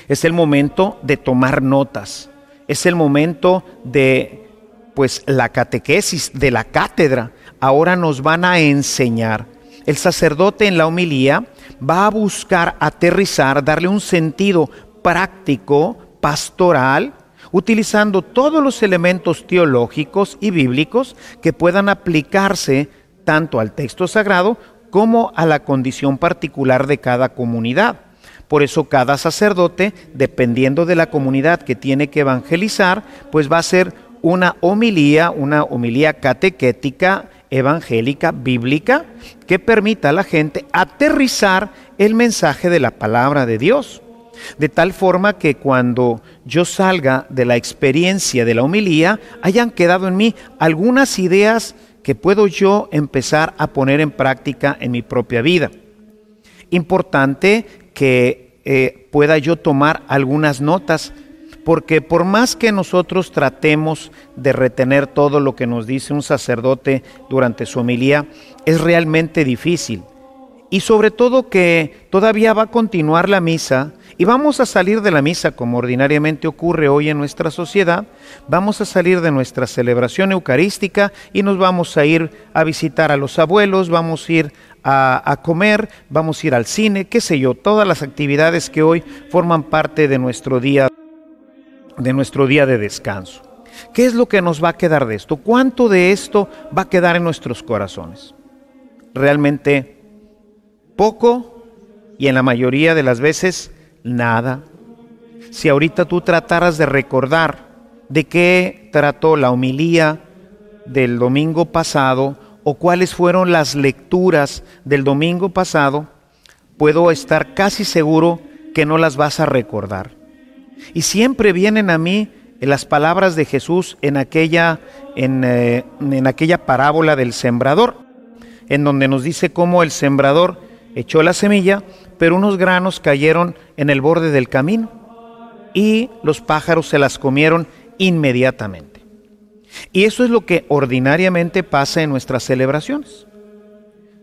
Speaker 1: Es el momento de tomar notas es el momento de pues la catequesis de la cátedra. Ahora nos van a enseñar. El sacerdote en la homilía va a buscar aterrizar, darle un sentido práctico, pastoral, utilizando todos los elementos teológicos y bíblicos que puedan aplicarse tanto al texto sagrado como a la condición particular de cada comunidad. Por eso cada sacerdote, dependiendo de la comunidad que tiene que evangelizar, pues va a ser una homilía, una homilía catequética, evangélica, bíblica, que permita a la gente aterrizar el mensaje de la palabra de Dios. De tal forma que cuando yo salga de la experiencia de la homilía, hayan quedado en mí algunas ideas que puedo yo empezar a poner en práctica en mi propia vida. Importante que eh, pueda yo tomar algunas notas, porque por más que nosotros tratemos de retener todo lo que nos dice un sacerdote durante su homilía, es realmente difícil. Y sobre todo que todavía va a continuar la misa y vamos a salir de la misa como ordinariamente ocurre hoy en nuestra sociedad, vamos a salir de nuestra celebración eucarística y nos vamos a ir a visitar a los abuelos, vamos a ir a, comer, vamos a ir al cine, qué sé yo, todas las actividades que hoy forman parte de nuestro día, de nuestro día de descanso. ¿Qué es lo que nos va a quedar de esto? ¿Cuánto de esto va a quedar en nuestros corazones? Realmente poco y en la mayoría de las veces nada. Si ahorita tú trataras de recordar de qué trató la homilía del domingo pasado o cuáles fueron las lecturas del domingo pasado, puedo estar casi seguro que no las vas a recordar. Y siempre vienen a mí las palabras de Jesús en aquella, en, eh, en aquella parábola del sembrador, en donde nos dice cómo el sembrador echó la semilla, pero unos granos cayeron en el borde del camino y los pájaros se las comieron inmediatamente. Y eso es lo que ordinariamente pasa en nuestras celebraciones.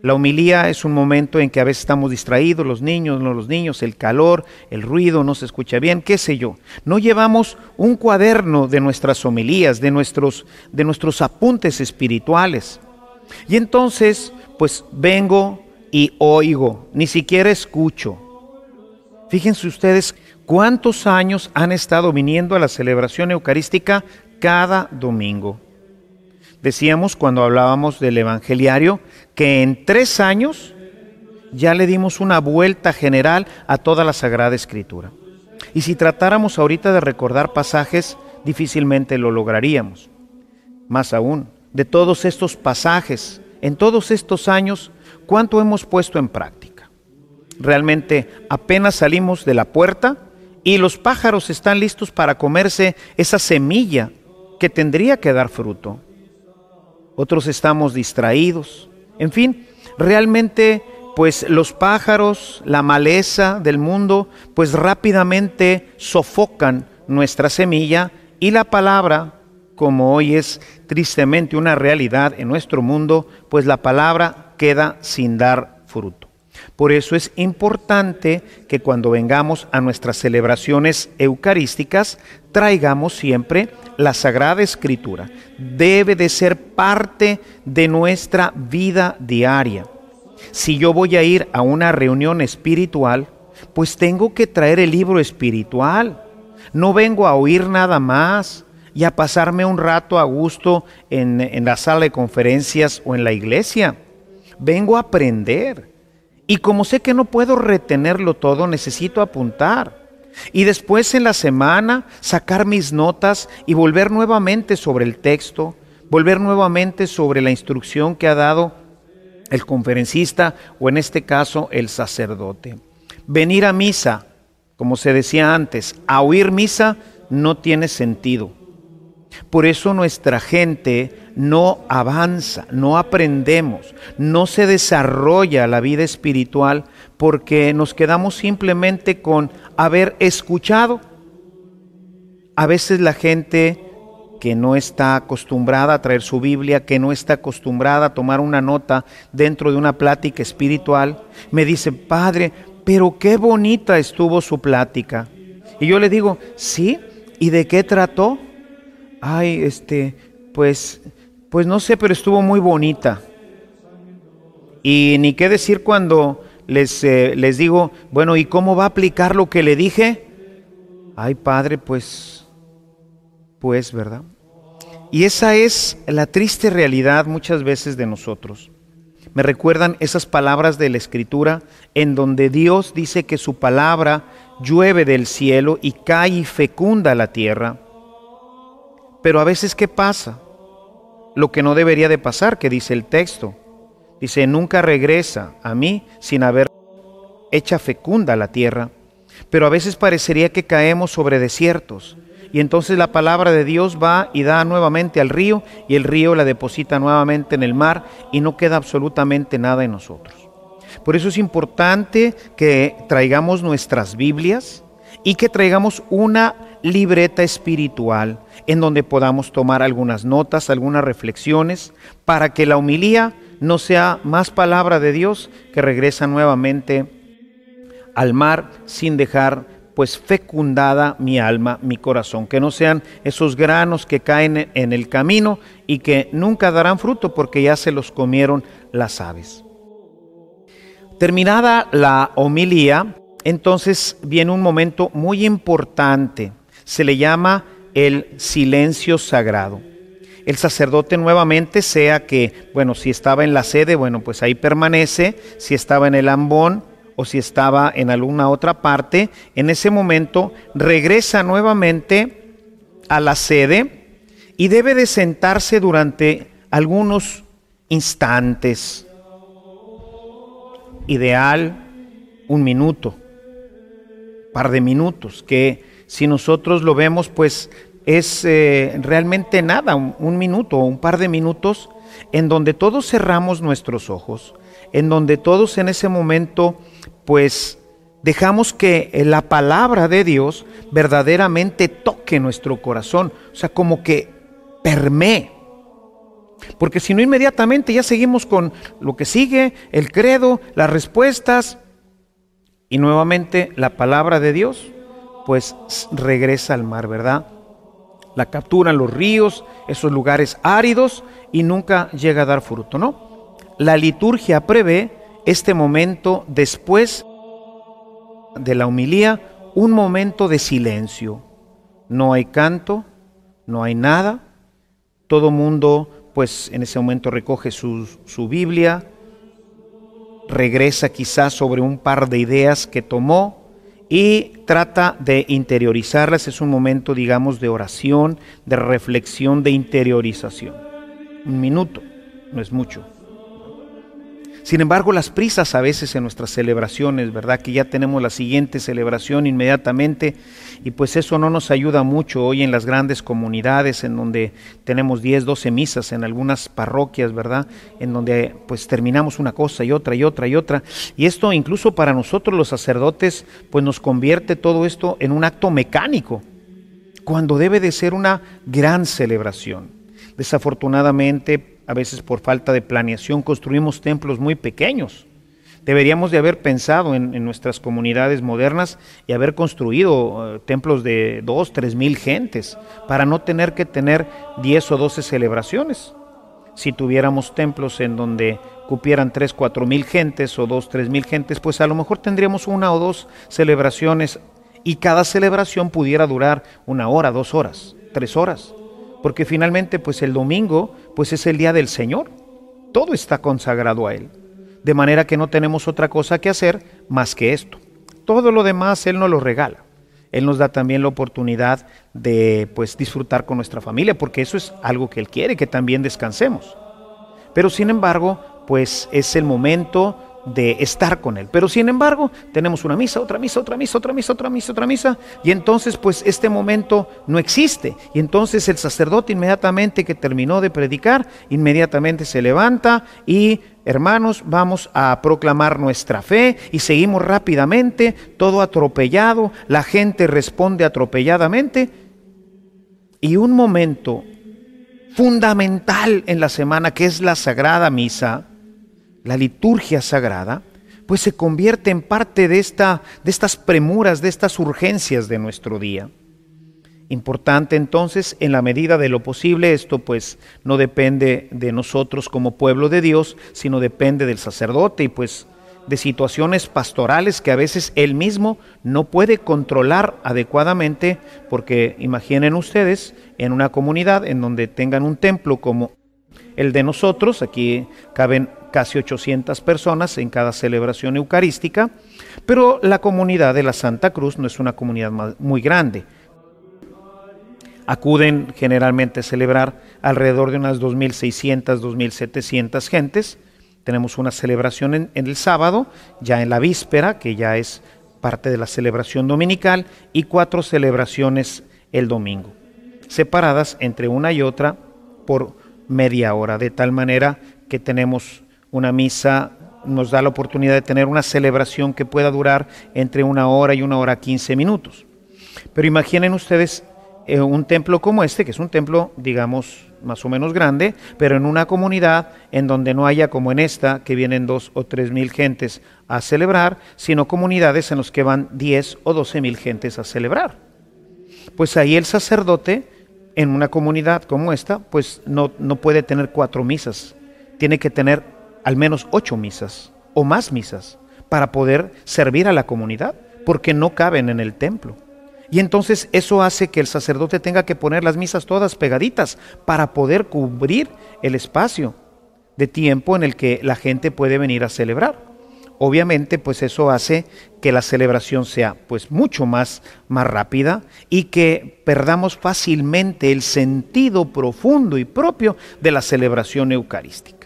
Speaker 1: La humilía es un momento en que a veces estamos distraídos, los niños, no los niños, el calor, el ruido, no se escucha bien, qué sé yo. No llevamos un cuaderno de nuestras homilías, de nuestros, de nuestros apuntes espirituales. Y entonces, pues vengo y oigo, ni siquiera escucho. Fíjense ustedes cuántos años han estado viniendo a la celebración eucarística cada domingo. Decíamos cuando hablábamos del evangeliario que en tres años ya le dimos una vuelta general a toda la Sagrada Escritura. Y si tratáramos ahorita de recordar pasajes, difícilmente lo lograríamos. Más aún, de todos estos pasajes, en todos estos años, cuánto hemos puesto en práctica. Realmente apenas salimos de la puerta y los pájaros están listos para comerse esa semilla que tendría que dar fruto. Otros estamos distraídos. En fin, realmente pues los pájaros, la maleza del mundo, pues rápidamente sofocan nuestra semilla y la palabra, como hoy es tristemente una realidad en nuestro mundo, pues la palabra queda sin dar fruto. Por eso es importante que cuando vengamos a nuestras celebraciones eucarísticas traigamos siempre la Sagrada Escritura. Debe de ser parte de nuestra vida diaria. Si yo voy a ir a una reunión espiritual, pues tengo que traer el libro espiritual. No vengo a oír nada más y a pasarme un rato a gusto en, en la sala de conferencias o en la iglesia. Vengo a aprender. Y como sé que no puedo retenerlo todo, necesito apuntar. Y después en la semana sacar mis notas y volver nuevamente sobre el texto, volver nuevamente sobre la instrucción que ha dado el conferencista o en este caso el sacerdote. Venir a misa, como se decía antes, a oír misa no tiene sentido. Por eso nuestra gente no avanza, no aprendemos, no se desarrolla la vida espiritual porque nos quedamos simplemente con haber escuchado. A veces la gente que no está acostumbrada a traer su Biblia, que no está acostumbrada a tomar una nota dentro de una plática espiritual, me dice, Padre, pero qué bonita estuvo su plática. Y yo le digo, sí, ¿y de qué trató? Ay, este, pues, pues no sé, pero estuvo muy bonita. Y ni qué decir cuando les, eh, les digo, bueno, ¿y cómo va a aplicar lo que le dije? Ay, Padre, pues, pues, ¿verdad? Y esa es la triste realidad muchas veces de nosotros. Me recuerdan esas palabras de la Escritura en donde Dios dice que su palabra llueve del cielo y cae y fecunda la tierra. Pero a veces, ¿qué pasa? Lo que no debería de pasar, que dice el texto. Dice, nunca regresa a mí sin haber hecha fecunda la tierra. Pero a veces parecería que caemos sobre desiertos. Y entonces la palabra de Dios va y da nuevamente al río y el río la deposita nuevamente en el mar y no queda absolutamente nada en nosotros. Por eso es importante que traigamos nuestras Biblias y que traigamos una libreta espiritual en donde podamos tomar algunas notas, algunas reflexiones, para que la humilía no sea más palabra de Dios que regresa nuevamente al mar sin dejar pues fecundada mi alma, mi corazón, que no sean esos granos que caen en el camino y que nunca darán fruto porque ya se los comieron las aves. Terminada la homilía, entonces viene un momento muy importante, se le llama el silencio sagrado. El sacerdote nuevamente, sea que, bueno, si estaba en la sede, bueno, pues ahí permanece, si estaba en el ambón o si estaba en alguna otra parte, en ese momento regresa nuevamente a la sede y debe de sentarse durante algunos instantes. Ideal, un minuto, par de minutos, que si nosotros lo vemos, pues es eh, realmente nada, un, minuto o un par de minutos en donde todos cerramos nuestros ojos, en donde todos en ese momento, pues dejamos que la palabra de Dios verdaderamente toque nuestro corazón, o sea, como que permee. Porque si no inmediatamente ya seguimos con lo que sigue, el credo, las respuestas y nuevamente la palabra de Dios pues regresa al mar, ¿verdad? La capturan los ríos, esos lugares áridos y nunca llega a dar fruto, ¿no? La liturgia prevé este momento después de la humilía, un momento de silencio. No hay canto, no hay nada. Todo mundo, pues en ese momento recoge su, su Biblia, regresa quizás sobre un par de ideas que tomó, y trata de interiorizarlas. Es un momento, digamos, de oración, de reflexión, de interiorización. Un minuto, no es mucho. Sin embargo, las prisas a veces en nuestras celebraciones, ¿verdad? Que ya tenemos la siguiente celebración inmediatamente y pues eso no nos ayuda mucho hoy en las grandes comunidades en donde tenemos 10, 12 misas en algunas parroquias, ¿verdad? En donde pues terminamos una cosa y otra y otra y otra. Y esto incluso para nosotros los sacerdotes pues nos convierte todo esto en un acto mecánico, cuando debe de ser una gran celebración. Desafortunadamente a veces por falta de planeación construimos templos muy pequeños. Deberíamos de haber pensado en, nuestras comunidades modernas y haber construido eh, templos de dos, tres mil gentes para no tener que tener diez o doce celebraciones. Si tuviéramos templos en donde cupieran tres, cuatro mil gentes o dos, tres mil gentes, pues a lo mejor tendríamos una o dos celebraciones y cada celebración pudiera durar una hora, dos horas, tres horas porque finalmente pues el domingo pues es el día del Señor. Todo está consagrado a Él. De manera que no tenemos otra cosa que hacer más que esto. Todo lo demás Él nos lo regala. Él nos da también la oportunidad de pues disfrutar con nuestra familia, porque eso es algo que Él quiere, que también descansemos. Pero sin embargo, pues es el momento de estar con Él. Pero sin embargo, tenemos una misa, otra misa, otra misa, otra misa, otra misa, otra misa, y entonces pues este momento no existe. Y entonces el sacerdote inmediatamente que terminó de predicar, inmediatamente se levanta y hermanos, vamos a proclamar nuestra fe y seguimos rápidamente, todo atropellado, la gente responde atropelladamente. Y un momento fundamental en la semana, que es la Sagrada Misa, la liturgia sagrada, pues se convierte en parte de, esta, de estas premuras, de estas urgencias de nuestro día. Importante entonces, en la medida de lo posible, esto pues no depende de nosotros como pueblo de Dios, sino depende del sacerdote y pues de situaciones pastorales que a veces él mismo no puede controlar adecuadamente, porque imaginen ustedes en una comunidad en donde tengan un templo como el de nosotros, aquí caben casi 800 personas en cada celebración eucarística, pero la comunidad de la Santa Cruz no es una comunidad muy grande. Acuden generalmente a celebrar alrededor de unas 2.600, 2.700 gentes. Tenemos una celebración en, en el sábado, ya en la víspera, que ya es parte de la celebración dominical, y cuatro celebraciones el domingo, separadas entre una y otra por media hora, de tal manera que tenemos una misa nos da la oportunidad de tener una celebración que pueda durar entre una hora y una hora quince minutos. Pero imaginen ustedes eh, un templo como este, que es un templo, digamos, más o menos grande, pero en una comunidad en donde no haya como en esta, que vienen dos o tres mil gentes a celebrar, sino comunidades en las que van diez o doce mil gentes a celebrar. Pues ahí el sacerdote, en una comunidad como esta, pues no, no puede tener cuatro misas, tiene que tener al menos ocho misas o más misas para poder servir a la comunidad, porque no caben en el templo. Y entonces eso hace que el sacerdote tenga que poner las misas todas pegaditas para poder cubrir el espacio de tiempo en el que la gente puede venir a celebrar. Obviamente, pues eso hace que la celebración sea pues mucho más más rápida y que perdamos fácilmente el sentido profundo y propio de la celebración eucarística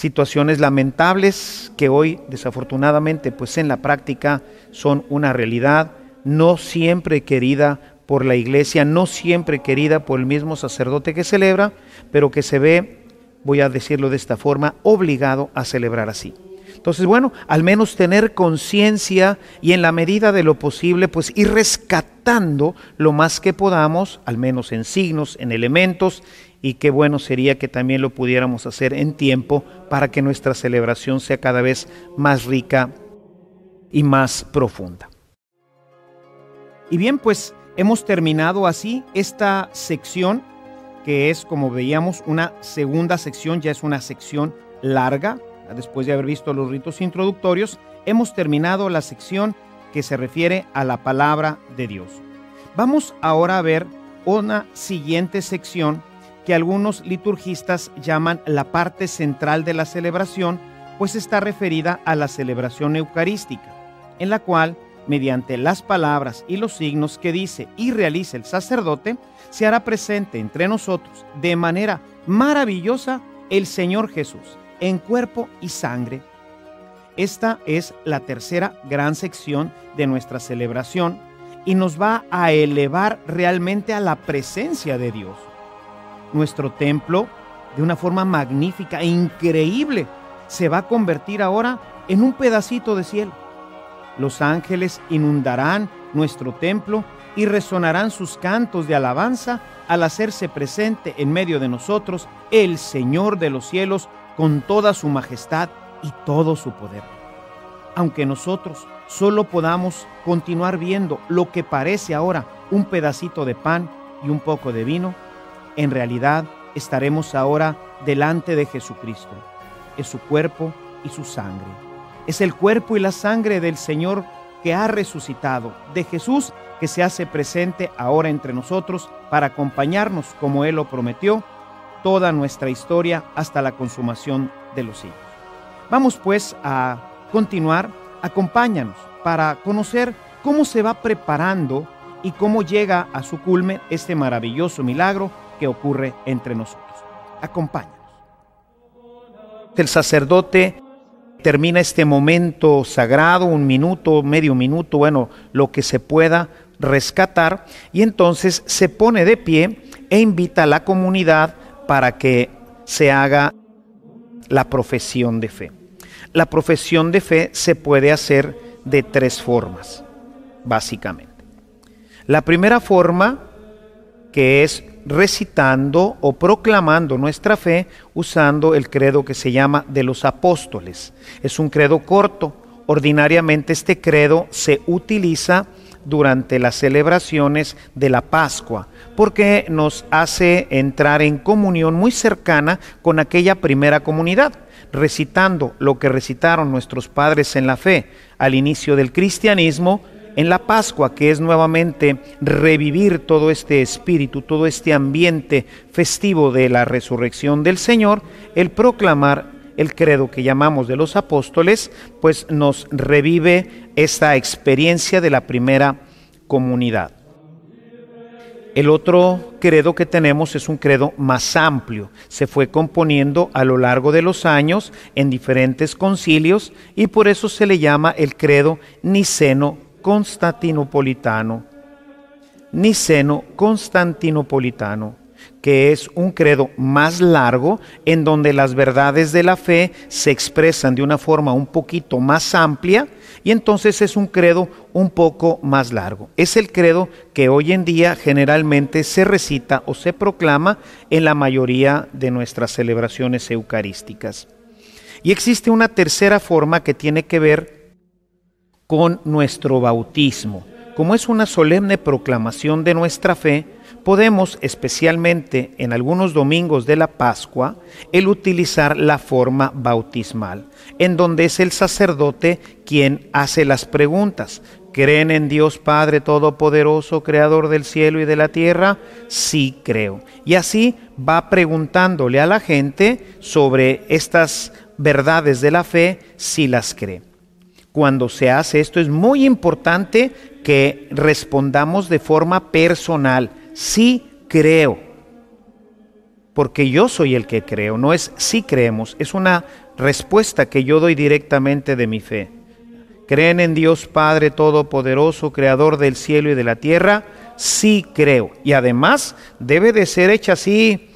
Speaker 1: situaciones lamentables que hoy desafortunadamente pues en la práctica son una realidad no siempre querida por la iglesia, no siempre querida por el mismo sacerdote que celebra, pero que se ve, voy a decirlo de esta forma, obligado a celebrar así. Entonces, bueno, al menos tener conciencia y en la medida de lo posible, pues ir rescatando lo más que podamos, al menos en signos, en elementos, y qué bueno sería que también lo pudiéramos hacer en tiempo para que nuestra celebración sea cada vez más rica y más profunda. Y bien, pues hemos terminado así esta sección que es, como veíamos, una segunda sección, ya es una sección larga, después de haber visto los ritos introductorios, hemos terminado la sección que se refiere a la palabra de Dios. Vamos ahora a ver una siguiente sección que algunos liturgistas llaman la parte central de la celebración, pues está referida a la celebración eucarística, en la cual, mediante las palabras y los signos que dice y realiza el sacerdote, se hará presente entre nosotros de manera maravillosa, el Señor Jesús, en cuerpo y sangre. Esta es la tercera gran sección de nuestra celebración y nos va a elevar realmente a la presencia de Dios. Nuestro templo, de una forma magnífica e increíble, se va a convertir ahora en un pedacito de cielo. Los ángeles inundarán nuestro templo y resonarán sus cantos de alabanza al hacerse presente en medio de nosotros el Señor de los cielos con toda su majestad y todo su poder. Aunque nosotros solo podamos continuar viendo lo que parece ahora un pedacito de pan y un poco de vino, en realidad estaremos ahora delante de Jesucristo. Es su cuerpo y su sangre. Es el cuerpo y la sangre del Señor que ha resucitado, de Jesús que se hace presente ahora entre nosotros para acompañarnos como Él lo prometió, toda nuestra historia hasta la consumación de los siglos. Vamos pues a continuar, acompáñanos para conocer cómo se va preparando y cómo llega a su culmen este maravilloso milagro que ocurre entre nosotros. Acompáñanos. El sacerdote termina este momento sagrado, un minuto, medio minuto, bueno, lo que se pueda rescatar, y entonces se pone de pie e invita a la comunidad para que se haga la profesión de fe. La profesión de fe se puede hacer de tres formas, básicamente. La primera forma, que es recitando o proclamando nuestra fe usando el credo que se llama de los apóstoles. Es un credo corto. Ordinariamente este credo se utiliza durante las celebraciones de la Pascua, porque nos hace entrar en comunión muy cercana con aquella primera comunidad, recitando lo que recitaron nuestros padres en la fe al inicio del cristianismo, en la Pascua, que es nuevamente revivir todo este espíritu, todo este ambiente festivo de la resurrección del Señor, el proclamar el credo que llamamos de los apóstoles, pues nos revive esta experiencia de la primera comunidad. El otro credo que tenemos es un credo más amplio. Se fue componiendo a lo largo de los años en diferentes concilios y por eso se le llama el credo niceno constantinopolitano, niceno constantinopolitano, que es un credo más largo en donde las verdades de la fe se expresan de una forma un poquito más amplia y entonces es un credo un poco más largo. Es el credo que hoy en día generalmente se recita o se proclama en la mayoría de nuestras celebraciones eucarísticas. Y existe una tercera forma que tiene que ver con nuestro bautismo. Como es una solemne proclamación de nuestra fe, podemos, especialmente en algunos domingos de la Pascua, el utilizar la forma bautismal, en donde es el sacerdote quien hace las preguntas. ¿Creen en Dios Padre Todopoderoso, Creador del cielo y de la tierra? Sí creo. Y así va preguntándole a la gente sobre estas verdades de la fe si las cree cuando se hace esto es muy importante que respondamos de forma personal. Sí creo. Porque yo soy el que creo, no es sí creemos, es una respuesta que yo doy directamente de mi fe. ¿Creen en Dios Padre Todopoderoso, Creador del cielo y de la tierra? Sí creo. Y además debe de ser hecha así,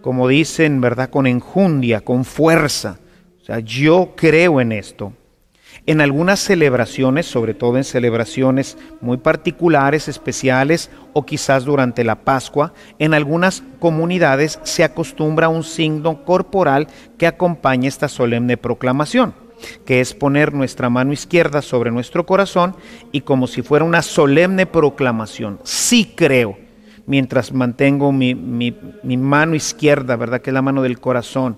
Speaker 1: como dicen, ¿verdad? Con enjundia, con fuerza. O sea, yo creo en esto. En algunas celebraciones, sobre todo en celebraciones muy particulares, especiales o quizás durante la Pascua, en algunas comunidades se acostumbra un signo corporal que acompaña esta solemne proclamación, que es poner nuestra mano izquierda sobre nuestro corazón y como si fuera una solemne proclamación, sí creo, mientras mantengo mi, mano izquierda, ¿verdad? Que es la mano del corazón,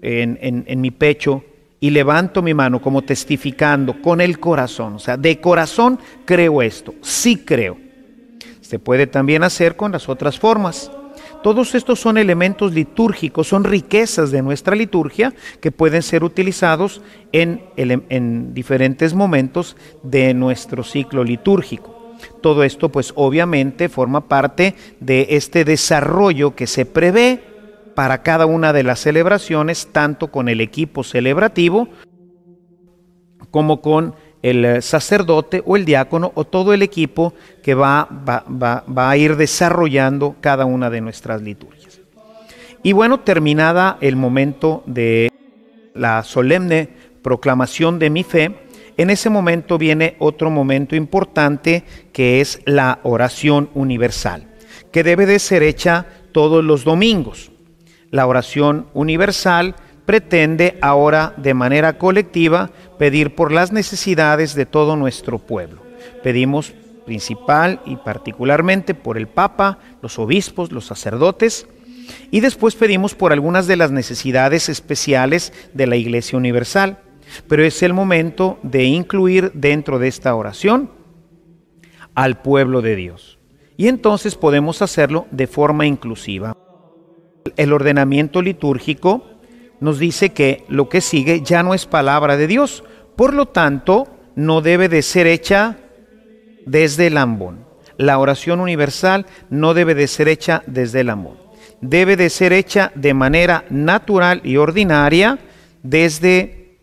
Speaker 1: en, en mi pecho, y levanto mi mano como testificando con el corazón. O sea, de corazón creo esto, sí creo. Se puede también hacer con las otras formas. Todos estos son elementos litúrgicos, son riquezas de nuestra liturgia que pueden ser utilizados en, en diferentes momentos de nuestro ciclo litúrgico. Todo esto pues obviamente forma parte de este desarrollo que se prevé para cada una de las celebraciones, tanto con el equipo celebrativo como con el eh, sacerdote o el diácono o todo el equipo que va, va, a ir desarrollando cada una de nuestras liturgias. Y bueno, terminada el momento de la solemne proclamación de mi fe, en ese momento viene otro momento importante que es la oración universal, que debe de ser hecha todos los domingos. La oración universal pretende ahora de manera colectiva pedir por las necesidades de todo nuestro pueblo. Pedimos principal y particularmente por el Papa, los obispos, los sacerdotes, y después pedimos por algunas de las necesidades especiales de la Iglesia Universal. Pero es el momento de incluir dentro de esta oración al pueblo de Dios. Y entonces podemos hacerlo de forma inclusiva. El ordenamiento litúrgico nos dice que lo que sigue ya no es palabra de Dios, por lo tanto no debe de ser hecha desde el ambón. La oración universal no debe de ser hecha desde el ambón. Debe de ser hecha de manera natural y ordinaria desde,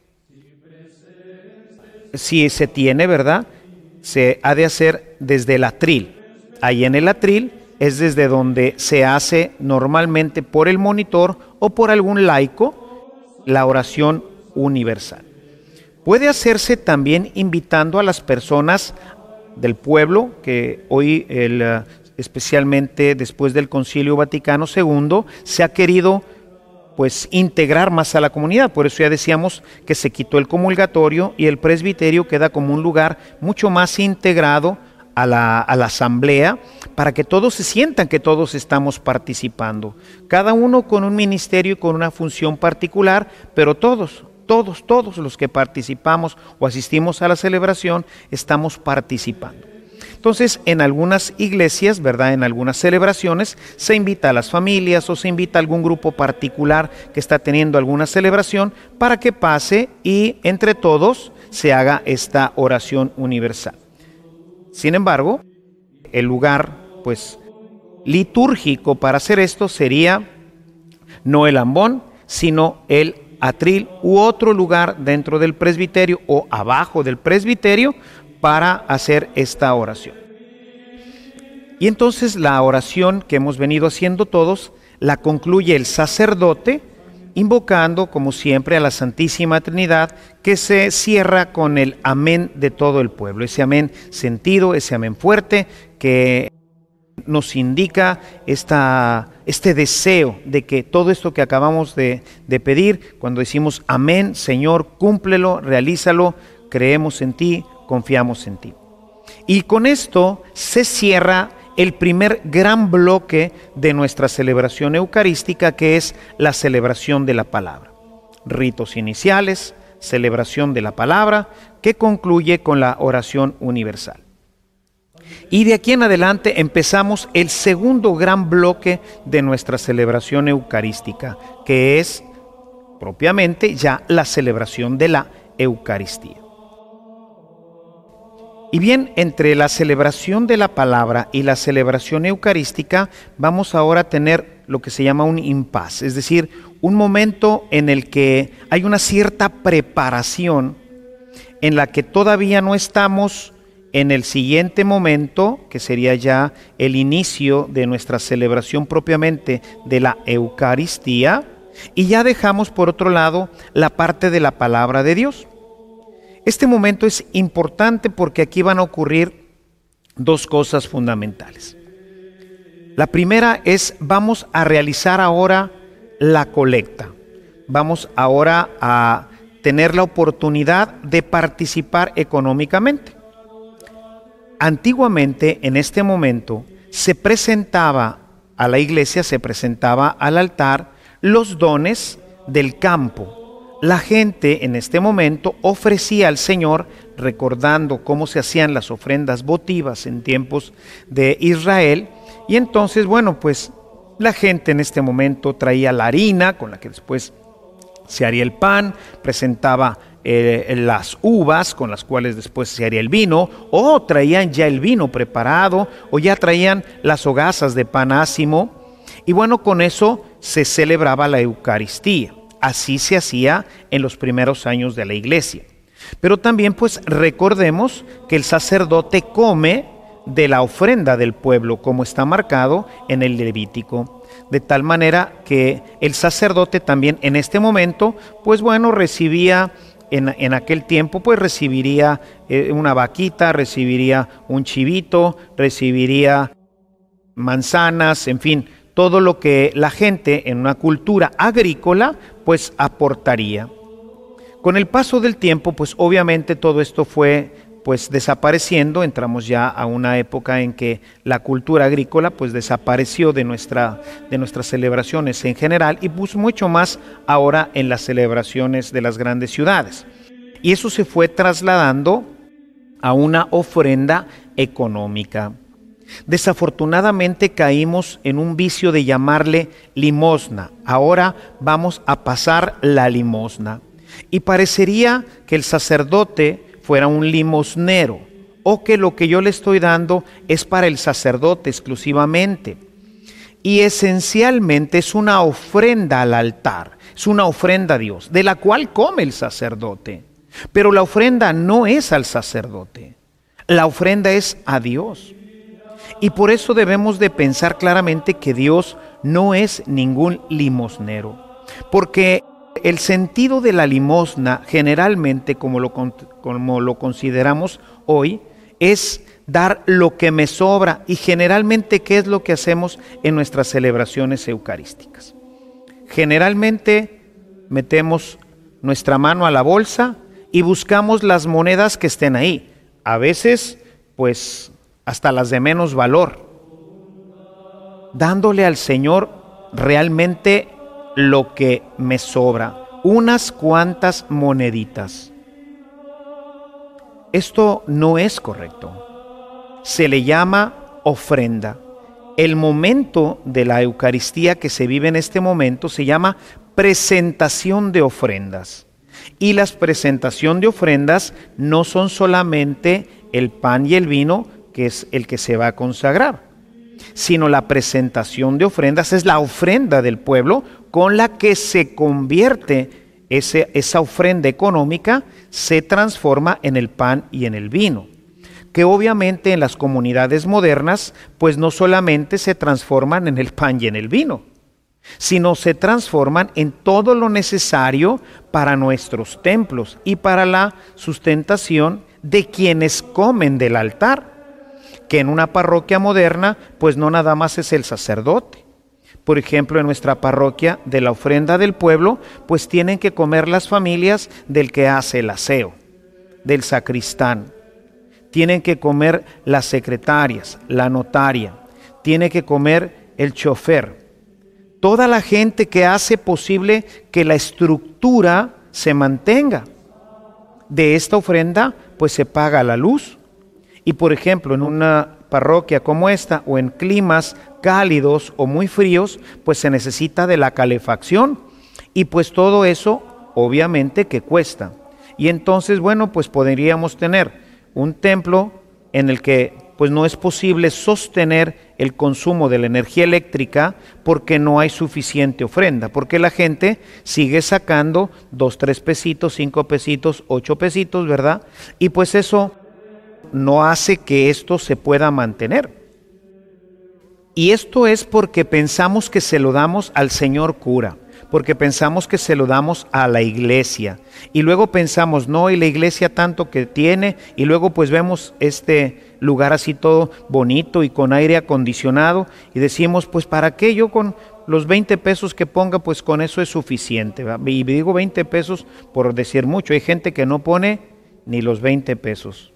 Speaker 1: si se tiene, ¿verdad? Se ha de hacer desde el atril. Ahí en el atril es desde donde se hace normalmente por el monitor o por algún laico la oración universal. Puede hacerse también invitando a las personas del pueblo, que hoy eh, especialmente después del Concilio Vaticano II, se ha querido pues integrar más a la comunidad. Por eso ya decíamos que se quitó el comulgatorio y el presbiterio queda como un lugar mucho más integrado a la, asamblea para que todos se sientan que todos estamos participando. Cada uno con un ministerio y con una función particular, pero todos, todos, todos los que participamos o asistimos a la celebración estamos participando. Entonces, en algunas iglesias, ¿verdad? En algunas celebraciones se invita a las familias o se invita a algún grupo particular que está teniendo alguna celebración para que pase y entre todos se haga esta oración universal. Sin embargo, el lugar, pues, litúrgico para hacer esto sería no el ambón, sino el atril u otro lugar dentro del presbiterio o abajo del presbiterio para hacer esta oración. Y entonces la oración que hemos venido haciendo todos la concluye el sacerdote invocando como siempre a la Santísima Trinidad que se cierra con el amén de todo el pueblo, ese amén sentido, ese amén fuerte que nos indica esta, este deseo de que todo esto que acabamos de, de pedir, cuando decimos amén, Señor, cúmplelo, realízalo, creemos en ti, confiamos en ti. Y con esto se cierra el primer gran bloque de nuestra celebración eucarística, que es la celebración de la palabra. Ritos iniciales, celebración de la palabra, que concluye con la oración universal. Y de aquí en adelante empezamos el segundo gran bloque de nuestra celebración eucarística, que es propiamente ya la celebración de la Eucaristía. Y bien, entre la celebración de la palabra y la celebración eucarística, vamos ahora a tener lo que se llama un impas, es decir, un momento en el que hay una cierta preparación en la que todavía no estamos en el siguiente momento, que sería ya el inicio de nuestra celebración propiamente de la Eucaristía, y ya dejamos por otro lado la parte de la palabra de Dios. Este momento es importante porque aquí van a ocurrir dos cosas fundamentales. La primera es, vamos a realizar ahora la colecta. Vamos ahora a tener la oportunidad de participar económicamente. Antiguamente, en este momento, se presentaba a la iglesia, se presentaba al altar los dones del campo, la gente en este momento ofrecía al Señor, recordando cómo se hacían las ofrendas votivas en tiempos de Israel, y entonces, bueno, pues la gente en este momento traía la harina con la que después se haría el pan, presentaba eh, las uvas con las cuales después se haría el vino, o traían ya el vino preparado, o ya traían las hogazas de pan ácimo, Y bueno, con eso se celebraba la Eucaristía. Así se hacía en los primeros años de la iglesia. Pero también pues recordemos que el sacerdote come de la ofrenda del pueblo, como está marcado en el Levítico. De tal manera que el sacerdote también en este momento, pues bueno, recibía en, aquel tiempo, pues recibiría eh, una vaquita, recibiría un chivito, recibiría manzanas, en fin, todo lo que la gente en una cultura agrícola pues aportaría. Con el paso del tiempo, pues obviamente todo esto fue pues desapareciendo, entramos ya a una época en que la cultura agrícola pues desapareció de, nuestra, de nuestras celebraciones en general y pues mucho más ahora en las celebraciones de las grandes ciudades. Y eso se fue trasladando a una ofrenda económica. Desafortunadamente caímos en un vicio de llamarle limosna. Ahora vamos a pasar la limosna. Y parecería que el sacerdote fuera un limosnero o que lo que yo le estoy dando es para el sacerdote exclusivamente. Y esencialmente es una ofrenda al altar, es una ofrenda a Dios, de la cual come el sacerdote. Pero la ofrenda no es al sacerdote, la ofrenda es a Dios. Y por eso debemos de pensar claramente que Dios no es ningún limosnero, porque el sentido de la limosna generalmente, como lo, como lo consideramos hoy, es dar lo que me sobra y generalmente qué es lo que hacemos en nuestras celebraciones eucarísticas. Generalmente metemos nuestra mano a la bolsa y buscamos las monedas que estén ahí. A veces, pues hasta las de menos valor, dándole al Señor realmente lo que me sobra, unas cuantas moneditas. Esto no es correcto. Se le llama ofrenda. El momento de la Eucaristía que se vive en este momento se llama presentación de ofrendas. Y las presentación de ofrendas no son solamente el pan y el vino, que es el que se va a consagrar, sino la presentación de ofrendas es la ofrenda del pueblo con la que se convierte ese, esa ofrenda económica, se transforma en el pan y en el vino que obviamente en las comunidades modernas pues no solamente se transforman en el pan y en el vino, sino se transforman en todo lo necesario para nuestros templos y para la sustentación de quienes comen del altar que en una parroquia moderna, pues no nada más es el sacerdote. Por ejemplo, en nuestra parroquia de la ofrenda del pueblo, pues tienen que comer las familias del que hace el aseo, del sacristán. Tienen que comer las secretarias, la notaria. Tiene que comer el chofer. Toda la gente que hace posible que la estructura se mantenga. De esta ofrenda, pues se paga la luz, y por ejemplo, en una parroquia como esta o en climas cálidos o muy fríos, pues se necesita de la calefacción. Y pues todo eso obviamente que cuesta. Y entonces, bueno, pues podríamos tener un templo en el que pues no es posible sostener el consumo de la energía eléctrica porque no hay suficiente ofrenda, porque la gente sigue sacando dos, tres pesitos, cinco pesitos, ocho pesitos, ¿verdad? Y pues eso no hace que esto se pueda mantener. Y esto es porque pensamos que se lo damos al Señor cura, porque pensamos que se lo damos a la iglesia. Y luego pensamos, no, y la iglesia tanto que tiene, y luego pues vemos este lugar así todo bonito y con aire acondicionado, y decimos, pues para qué yo con los 20 pesos que ponga, pues con eso es suficiente. Y digo 20 pesos por decir mucho, hay gente que no pone ni los 20 pesos.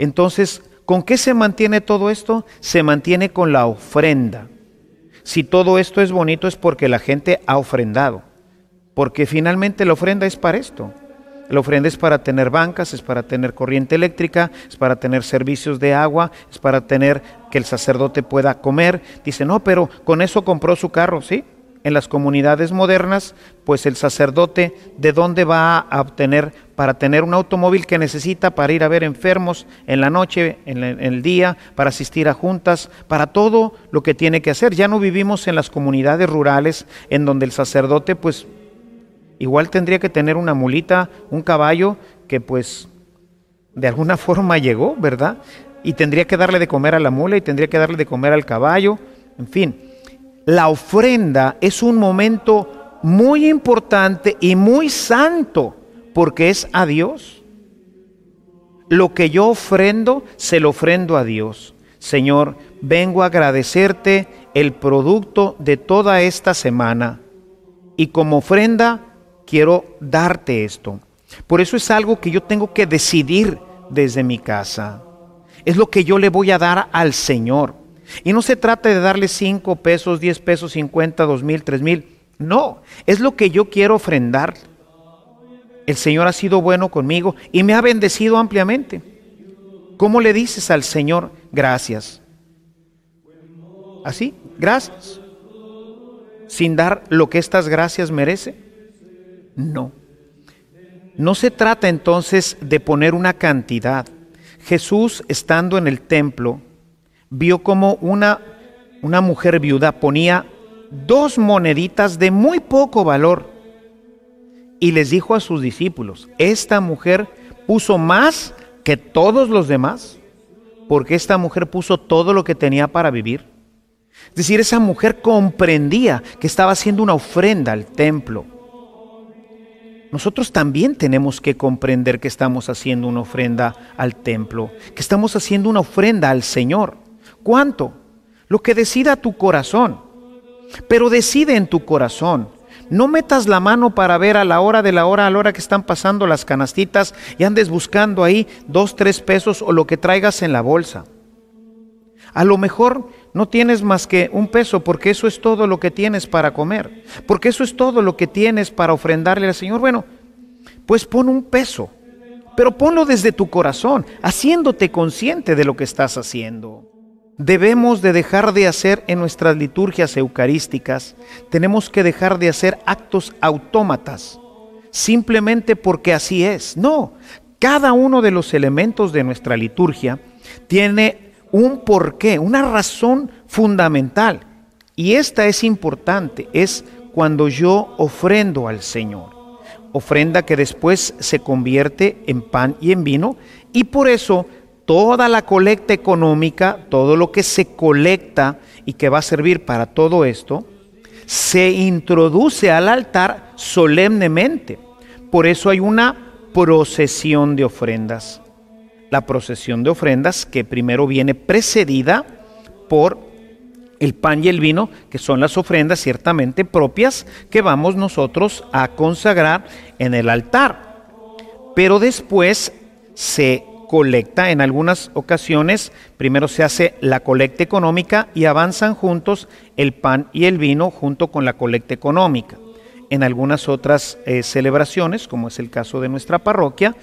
Speaker 1: Entonces, ¿con qué se mantiene todo esto? Se mantiene con la ofrenda. Si todo esto es bonito es porque la gente ha ofrendado, porque finalmente la ofrenda es para esto. La ofrenda es para tener bancas, es para tener corriente eléctrica, es para tener servicios de agua, es para tener que el sacerdote pueda comer. Dice, no, pero con eso compró su carro, ¿sí? En las comunidades modernas, pues el sacerdote de dónde va a obtener para tener un automóvil que necesita para ir a ver enfermos en la noche, en, el día, para asistir a juntas, para todo lo que tiene que hacer. Ya no vivimos en las comunidades rurales en donde el sacerdote pues igual tendría que tener una mulita, un caballo que pues de alguna forma llegó, ¿verdad? Y tendría que darle de comer a la mula y tendría que darle de comer al caballo, en fin la ofrenda es un momento muy importante y muy santo porque es a Dios. Lo que yo ofrendo, se lo ofrendo a Dios. Señor, vengo a agradecerte el producto de toda esta semana y como ofrenda quiero darte esto. Por eso es algo que yo tengo que decidir desde mi casa. Es lo que yo le voy a dar al Señor. Y no se trata de darle 5 pesos, 10 pesos, 50, 2 mil, 3 mil. No, es lo que yo quiero ofrendar. El Señor ha sido bueno conmigo y me ha bendecido ampliamente. ¿Cómo le dices al Señor gracias? ¿Así? ¿Gracias? ¿Sin dar lo que estas gracias merece? No. No se trata entonces de poner una cantidad. Jesús, estando en el templo, vio como una, una mujer viuda ponía dos moneditas de muy poco valor y les dijo a sus discípulos, esta mujer puso más que todos los demás, porque esta mujer puso todo lo que tenía para vivir. Es decir, esa mujer comprendía que estaba haciendo una ofrenda al templo. Nosotros también tenemos que comprender que estamos haciendo una ofrenda al templo, que estamos haciendo una ofrenda al Señor. ¿Cuánto? Lo que decida tu corazón. Pero decide en tu corazón. No metas la mano para ver a la hora de la hora, a la hora que están pasando las canastitas y andes buscando ahí dos, tres pesos o lo que traigas en la bolsa. A lo mejor no tienes más que un peso porque eso es todo lo que tienes para comer, porque eso es todo lo que tienes para ofrendarle al Señor. Bueno, pues pon un peso, pero ponlo desde tu corazón, haciéndote consciente de lo que estás haciendo debemos de dejar de hacer en nuestras liturgias eucarísticas, tenemos que dejar de hacer actos autómatas, simplemente porque así es. No, cada uno de los elementos de nuestra liturgia tiene un porqué, una razón fundamental. Y esta es importante, es cuando yo ofrendo al Señor. Ofrenda que después se convierte en pan y en vino. Y por eso toda la colecta económica, todo lo que se colecta y que va a servir para todo esto, se introduce al altar solemnemente. Por eso hay una procesión de ofrendas. La procesión de ofrendas que primero viene precedida por el pan y el vino, que son las ofrendas ciertamente propias que vamos nosotros a consagrar en el altar. Pero después se colecta. En algunas ocasiones, primero se hace la colecta económica y avanzan juntos el pan y el vino junto con la colecta económica. En algunas otras eh, celebraciones, como es el caso de nuestra parroquia,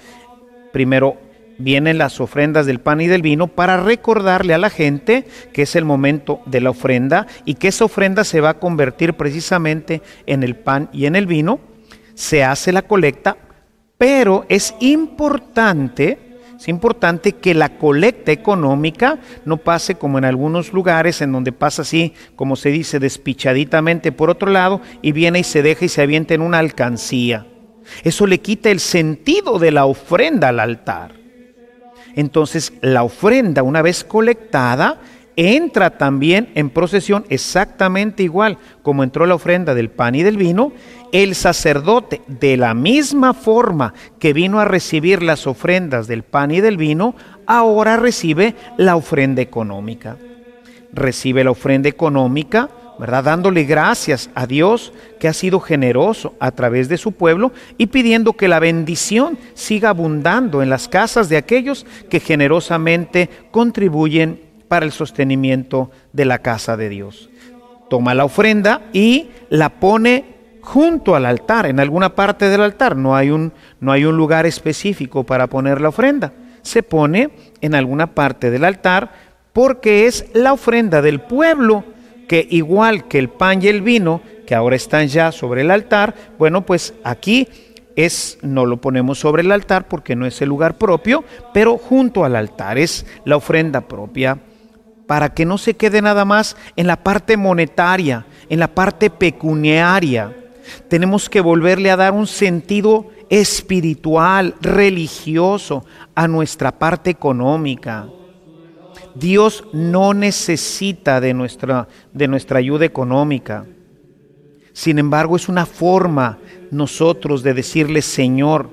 Speaker 1: primero vienen las ofrendas del pan y del vino para recordarle a la gente que es el momento de la ofrenda y que esa ofrenda se va a convertir precisamente en el pan y en el vino. Se hace la colecta, pero es importante es importante que la colecta económica no pase como en algunos lugares en donde pasa así, como se dice, despichaditamente por otro lado y viene y se deja y se avienta en una alcancía. Eso le quita el sentido de la ofrenda al altar. Entonces, la ofrenda, una vez colectada, entra también en procesión exactamente igual como entró la ofrenda del pan y del vino, el sacerdote, de la misma forma que vino a recibir las ofrendas del pan y del vino, ahora recibe la ofrenda económica. Recibe la ofrenda económica, ¿verdad? Dándole gracias a Dios que ha sido generoso a través de su pueblo y pidiendo que la bendición siga abundando en las casas de aquellos que generosamente contribuyen para el sostenimiento de la casa de Dios. Toma la ofrenda y la pone junto al altar, en alguna parte del altar. No hay un, no hay un lugar específico para poner la ofrenda. Se pone en alguna parte del altar porque es la ofrenda del pueblo que igual que el pan y el vino que ahora están ya sobre el altar, bueno, pues aquí es, no lo ponemos sobre el altar porque no es el lugar propio, pero junto al altar es la ofrenda propia, para que no se quede nada más en la parte monetaria, en la parte pecuniaria. Tenemos que volverle a dar un sentido espiritual, religioso a nuestra parte económica. Dios no necesita de nuestra, de nuestra ayuda económica. Sin embargo, es una forma nosotros de decirle, Señor,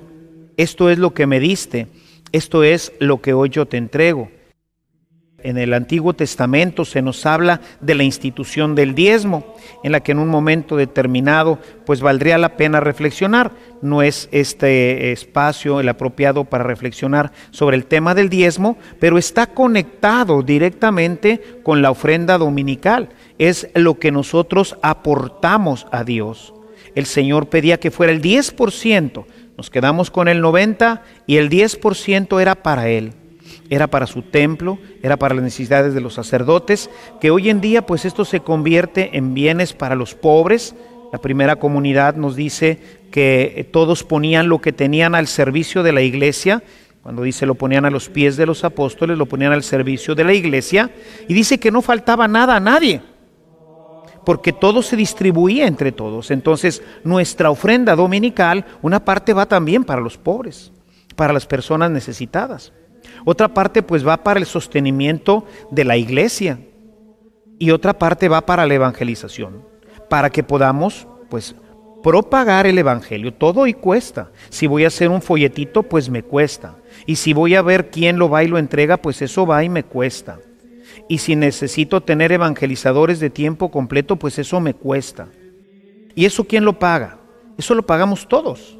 Speaker 1: esto es lo que me diste, esto es lo que hoy yo te entrego en el Antiguo Testamento se nos habla de la institución del diezmo, en la que en un momento determinado pues valdría la pena reflexionar. No es este espacio el apropiado para reflexionar sobre el tema del diezmo, pero está conectado directamente con la ofrenda dominical. Es lo que nosotros aportamos a Dios. El Señor pedía que fuera el 10%, nos quedamos con el 90% y el 10% era para Él era para su templo, era para las necesidades de los sacerdotes, que hoy en día pues esto se convierte en bienes para los pobres. La primera comunidad nos dice que todos ponían lo que tenían al servicio de la iglesia, cuando dice lo ponían a los pies de los apóstoles, lo ponían al servicio de la iglesia, y dice que no faltaba nada a nadie, porque todo se distribuía entre todos. Entonces nuestra ofrenda dominical, una parte va también para los pobres, para las personas necesitadas. Otra parte pues va para el sostenimiento de la iglesia y otra parte va para la evangelización, para que podamos pues propagar el evangelio. Todo y cuesta. Si voy a hacer un folletito, pues me cuesta. Y si voy a ver quién lo va y lo entrega, pues eso va y me cuesta. Y si necesito tener evangelizadores de tiempo completo, pues eso me cuesta. ¿Y eso quién lo paga? Eso lo pagamos todos.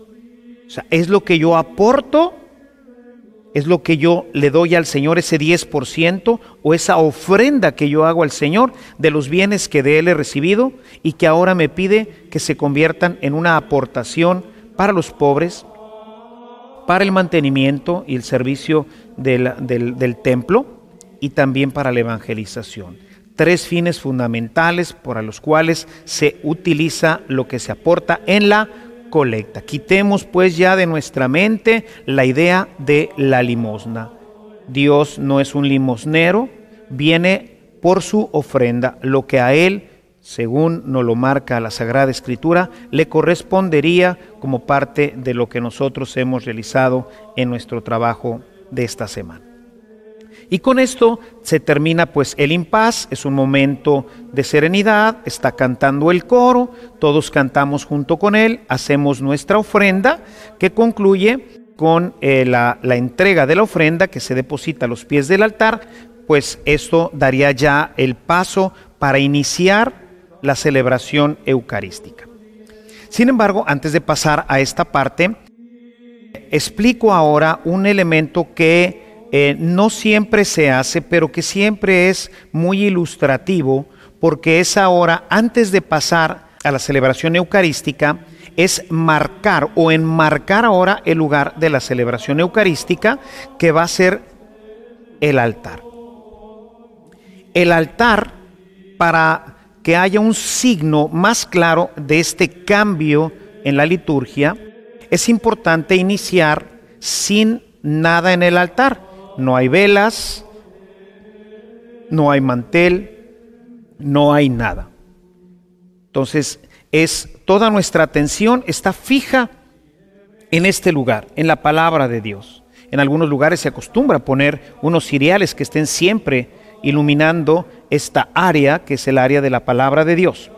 Speaker 1: O sea, es lo que yo aporto es lo que yo le doy al Señor, ese 10% o esa ofrenda que yo hago al Señor de los bienes que de Él he recibido y que ahora me pide que se conviertan en una aportación para los pobres, para el mantenimiento y el servicio del, del templo y también para la evangelización. Tres fines fundamentales por los cuales se utiliza lo que se aporta en la colecta. Quitemos pues ya de nuestra mente la idea de la limosna. Dios no es un limosnero, viene por su ofrenda, lo que a Él, según nos lo marca la Sagrada Escritura, le correspondería como parte de lo que nosotros hemos realizado en nuestro trabajo de esta semana. Y con esto se termina pues el impas, es un momento de serenidad, está cantando el coro, todos cantamos junto con él, hacemos nuestra ofrenda que concluye con eh, la, la entrega de la ofrenda que se deposita a los pies del altar, pues esto daría ya el paso para iniciar la celebración eucarística. Sin embargo, antes de pasar a esta parte, explico ahora un elemento que eh, no siempre se hace, pero que siempre es muy ilustrativo, porque es ahora, antes de pasar a la celebración eucarística, es marcar o enmarcar ahora el lugar de la celebración eucarística, que va a ser el altar. El altar, para que haya un signo más claro de este cambio en la liturgia, es importante iniciar sin nada en el altar no hay velas, no hay mantel, no hay nada. Entonces, es toda nuestra atención está fija en este lugar, en la palabra de Dios. En algunos lugares se acostumbra a poner unos cereales que estén siempre iluminando esta área que es el área de la palabra de Dios.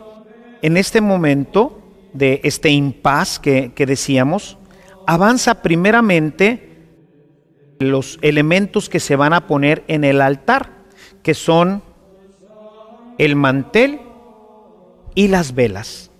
Speaker 1: En este momento de este impas que, que decíamos, avanza primeramente los elementos que se van a poner en el altar, que son el mantel y las velas.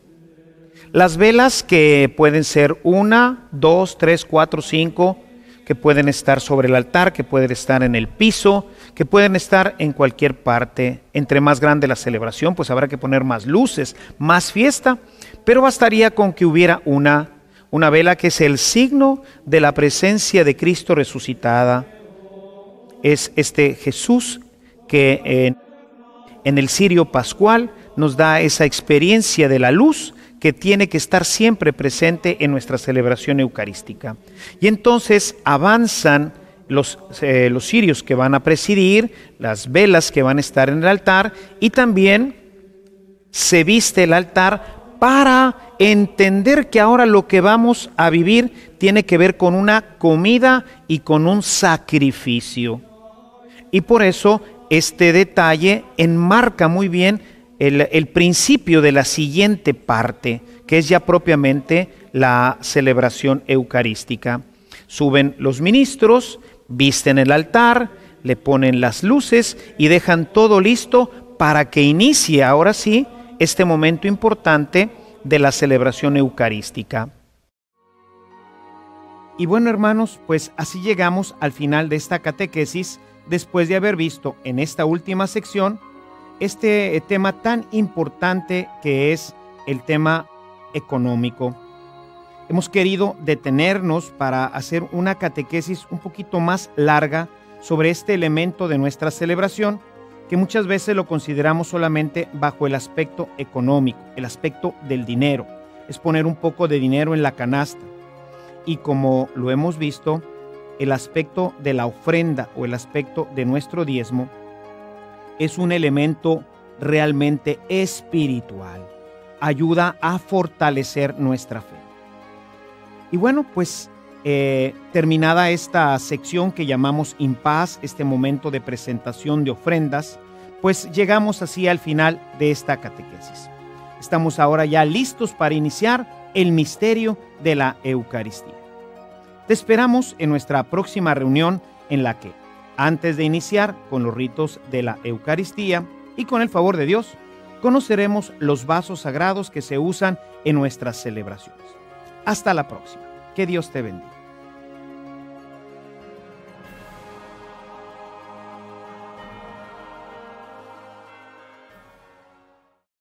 Speaker 1: Las velas que pueden ser una, dos, tres, cuatro, cinco, que pueden estar sobre el altar, que pueden estar en el piso, que pueden estar en cualquier parte. Entre más grande la celebración, pues habrá que poner más luces, más fiesta, pero bastaría con que hubiera una una vela que es el signo de la presencia de Cristo resucitada. Es este Jesús que en, el cirio pascual nos da esa experiencia de la luz que tiene que estar siempre presente en nuestra celebración eucarística. Y entonces avanzan los, eh, los cirios que van a presidir, las velas que van a estar en el altar y también se viste el altar para entender que ahora lo que vamos a vivir tiene que ver con una comida y con un sacrificio. Y por eso este detalle enmarca muy bien el, principio de la siguiente parte, que es ya propiamente la celebración eucarística. Suben los ministros, visten el altar, le ponen las luces y dejan todo listo para que inicie ahora sí este momento importante de la celebración eucarística. Y bueno hermanos, pues así llegamos al final de esta catequesis después de haber visto en esta última sección este tema tan importante que es el tema económico. Hemos querido detenernos para hacer una catequesis un poquito más larga sobre este elemento de nuestra celebración que muchas veces lo consideramos solamente bajo el aspecto económico, el aspecto del dinero. Es poner un poco de dinero en la canasta. Y como lo hemos visto, el aspecto de la ofrenda o el aspecto de nuestro diezmo es un elemento realmente espiritual. Ayuda a fortalecer nuestra fe. Y bueno, pues eh, terminada esta sección que llamamos Impaz, este momento de presentación de ofrendas, pues llegamos así al final de esta catequesis. Estamos ahora ya listos para iniciar el misterio de la Eucaristía. Te esperamos en nuestra próxima reunión en la que, antes de iniciar con los ritos de la Eucaristía y con el favor de Dios, conoceremos los vasos sagrados que se usan en nuestras celebraciones. Hasta la próxima. Que Dios te bendiga.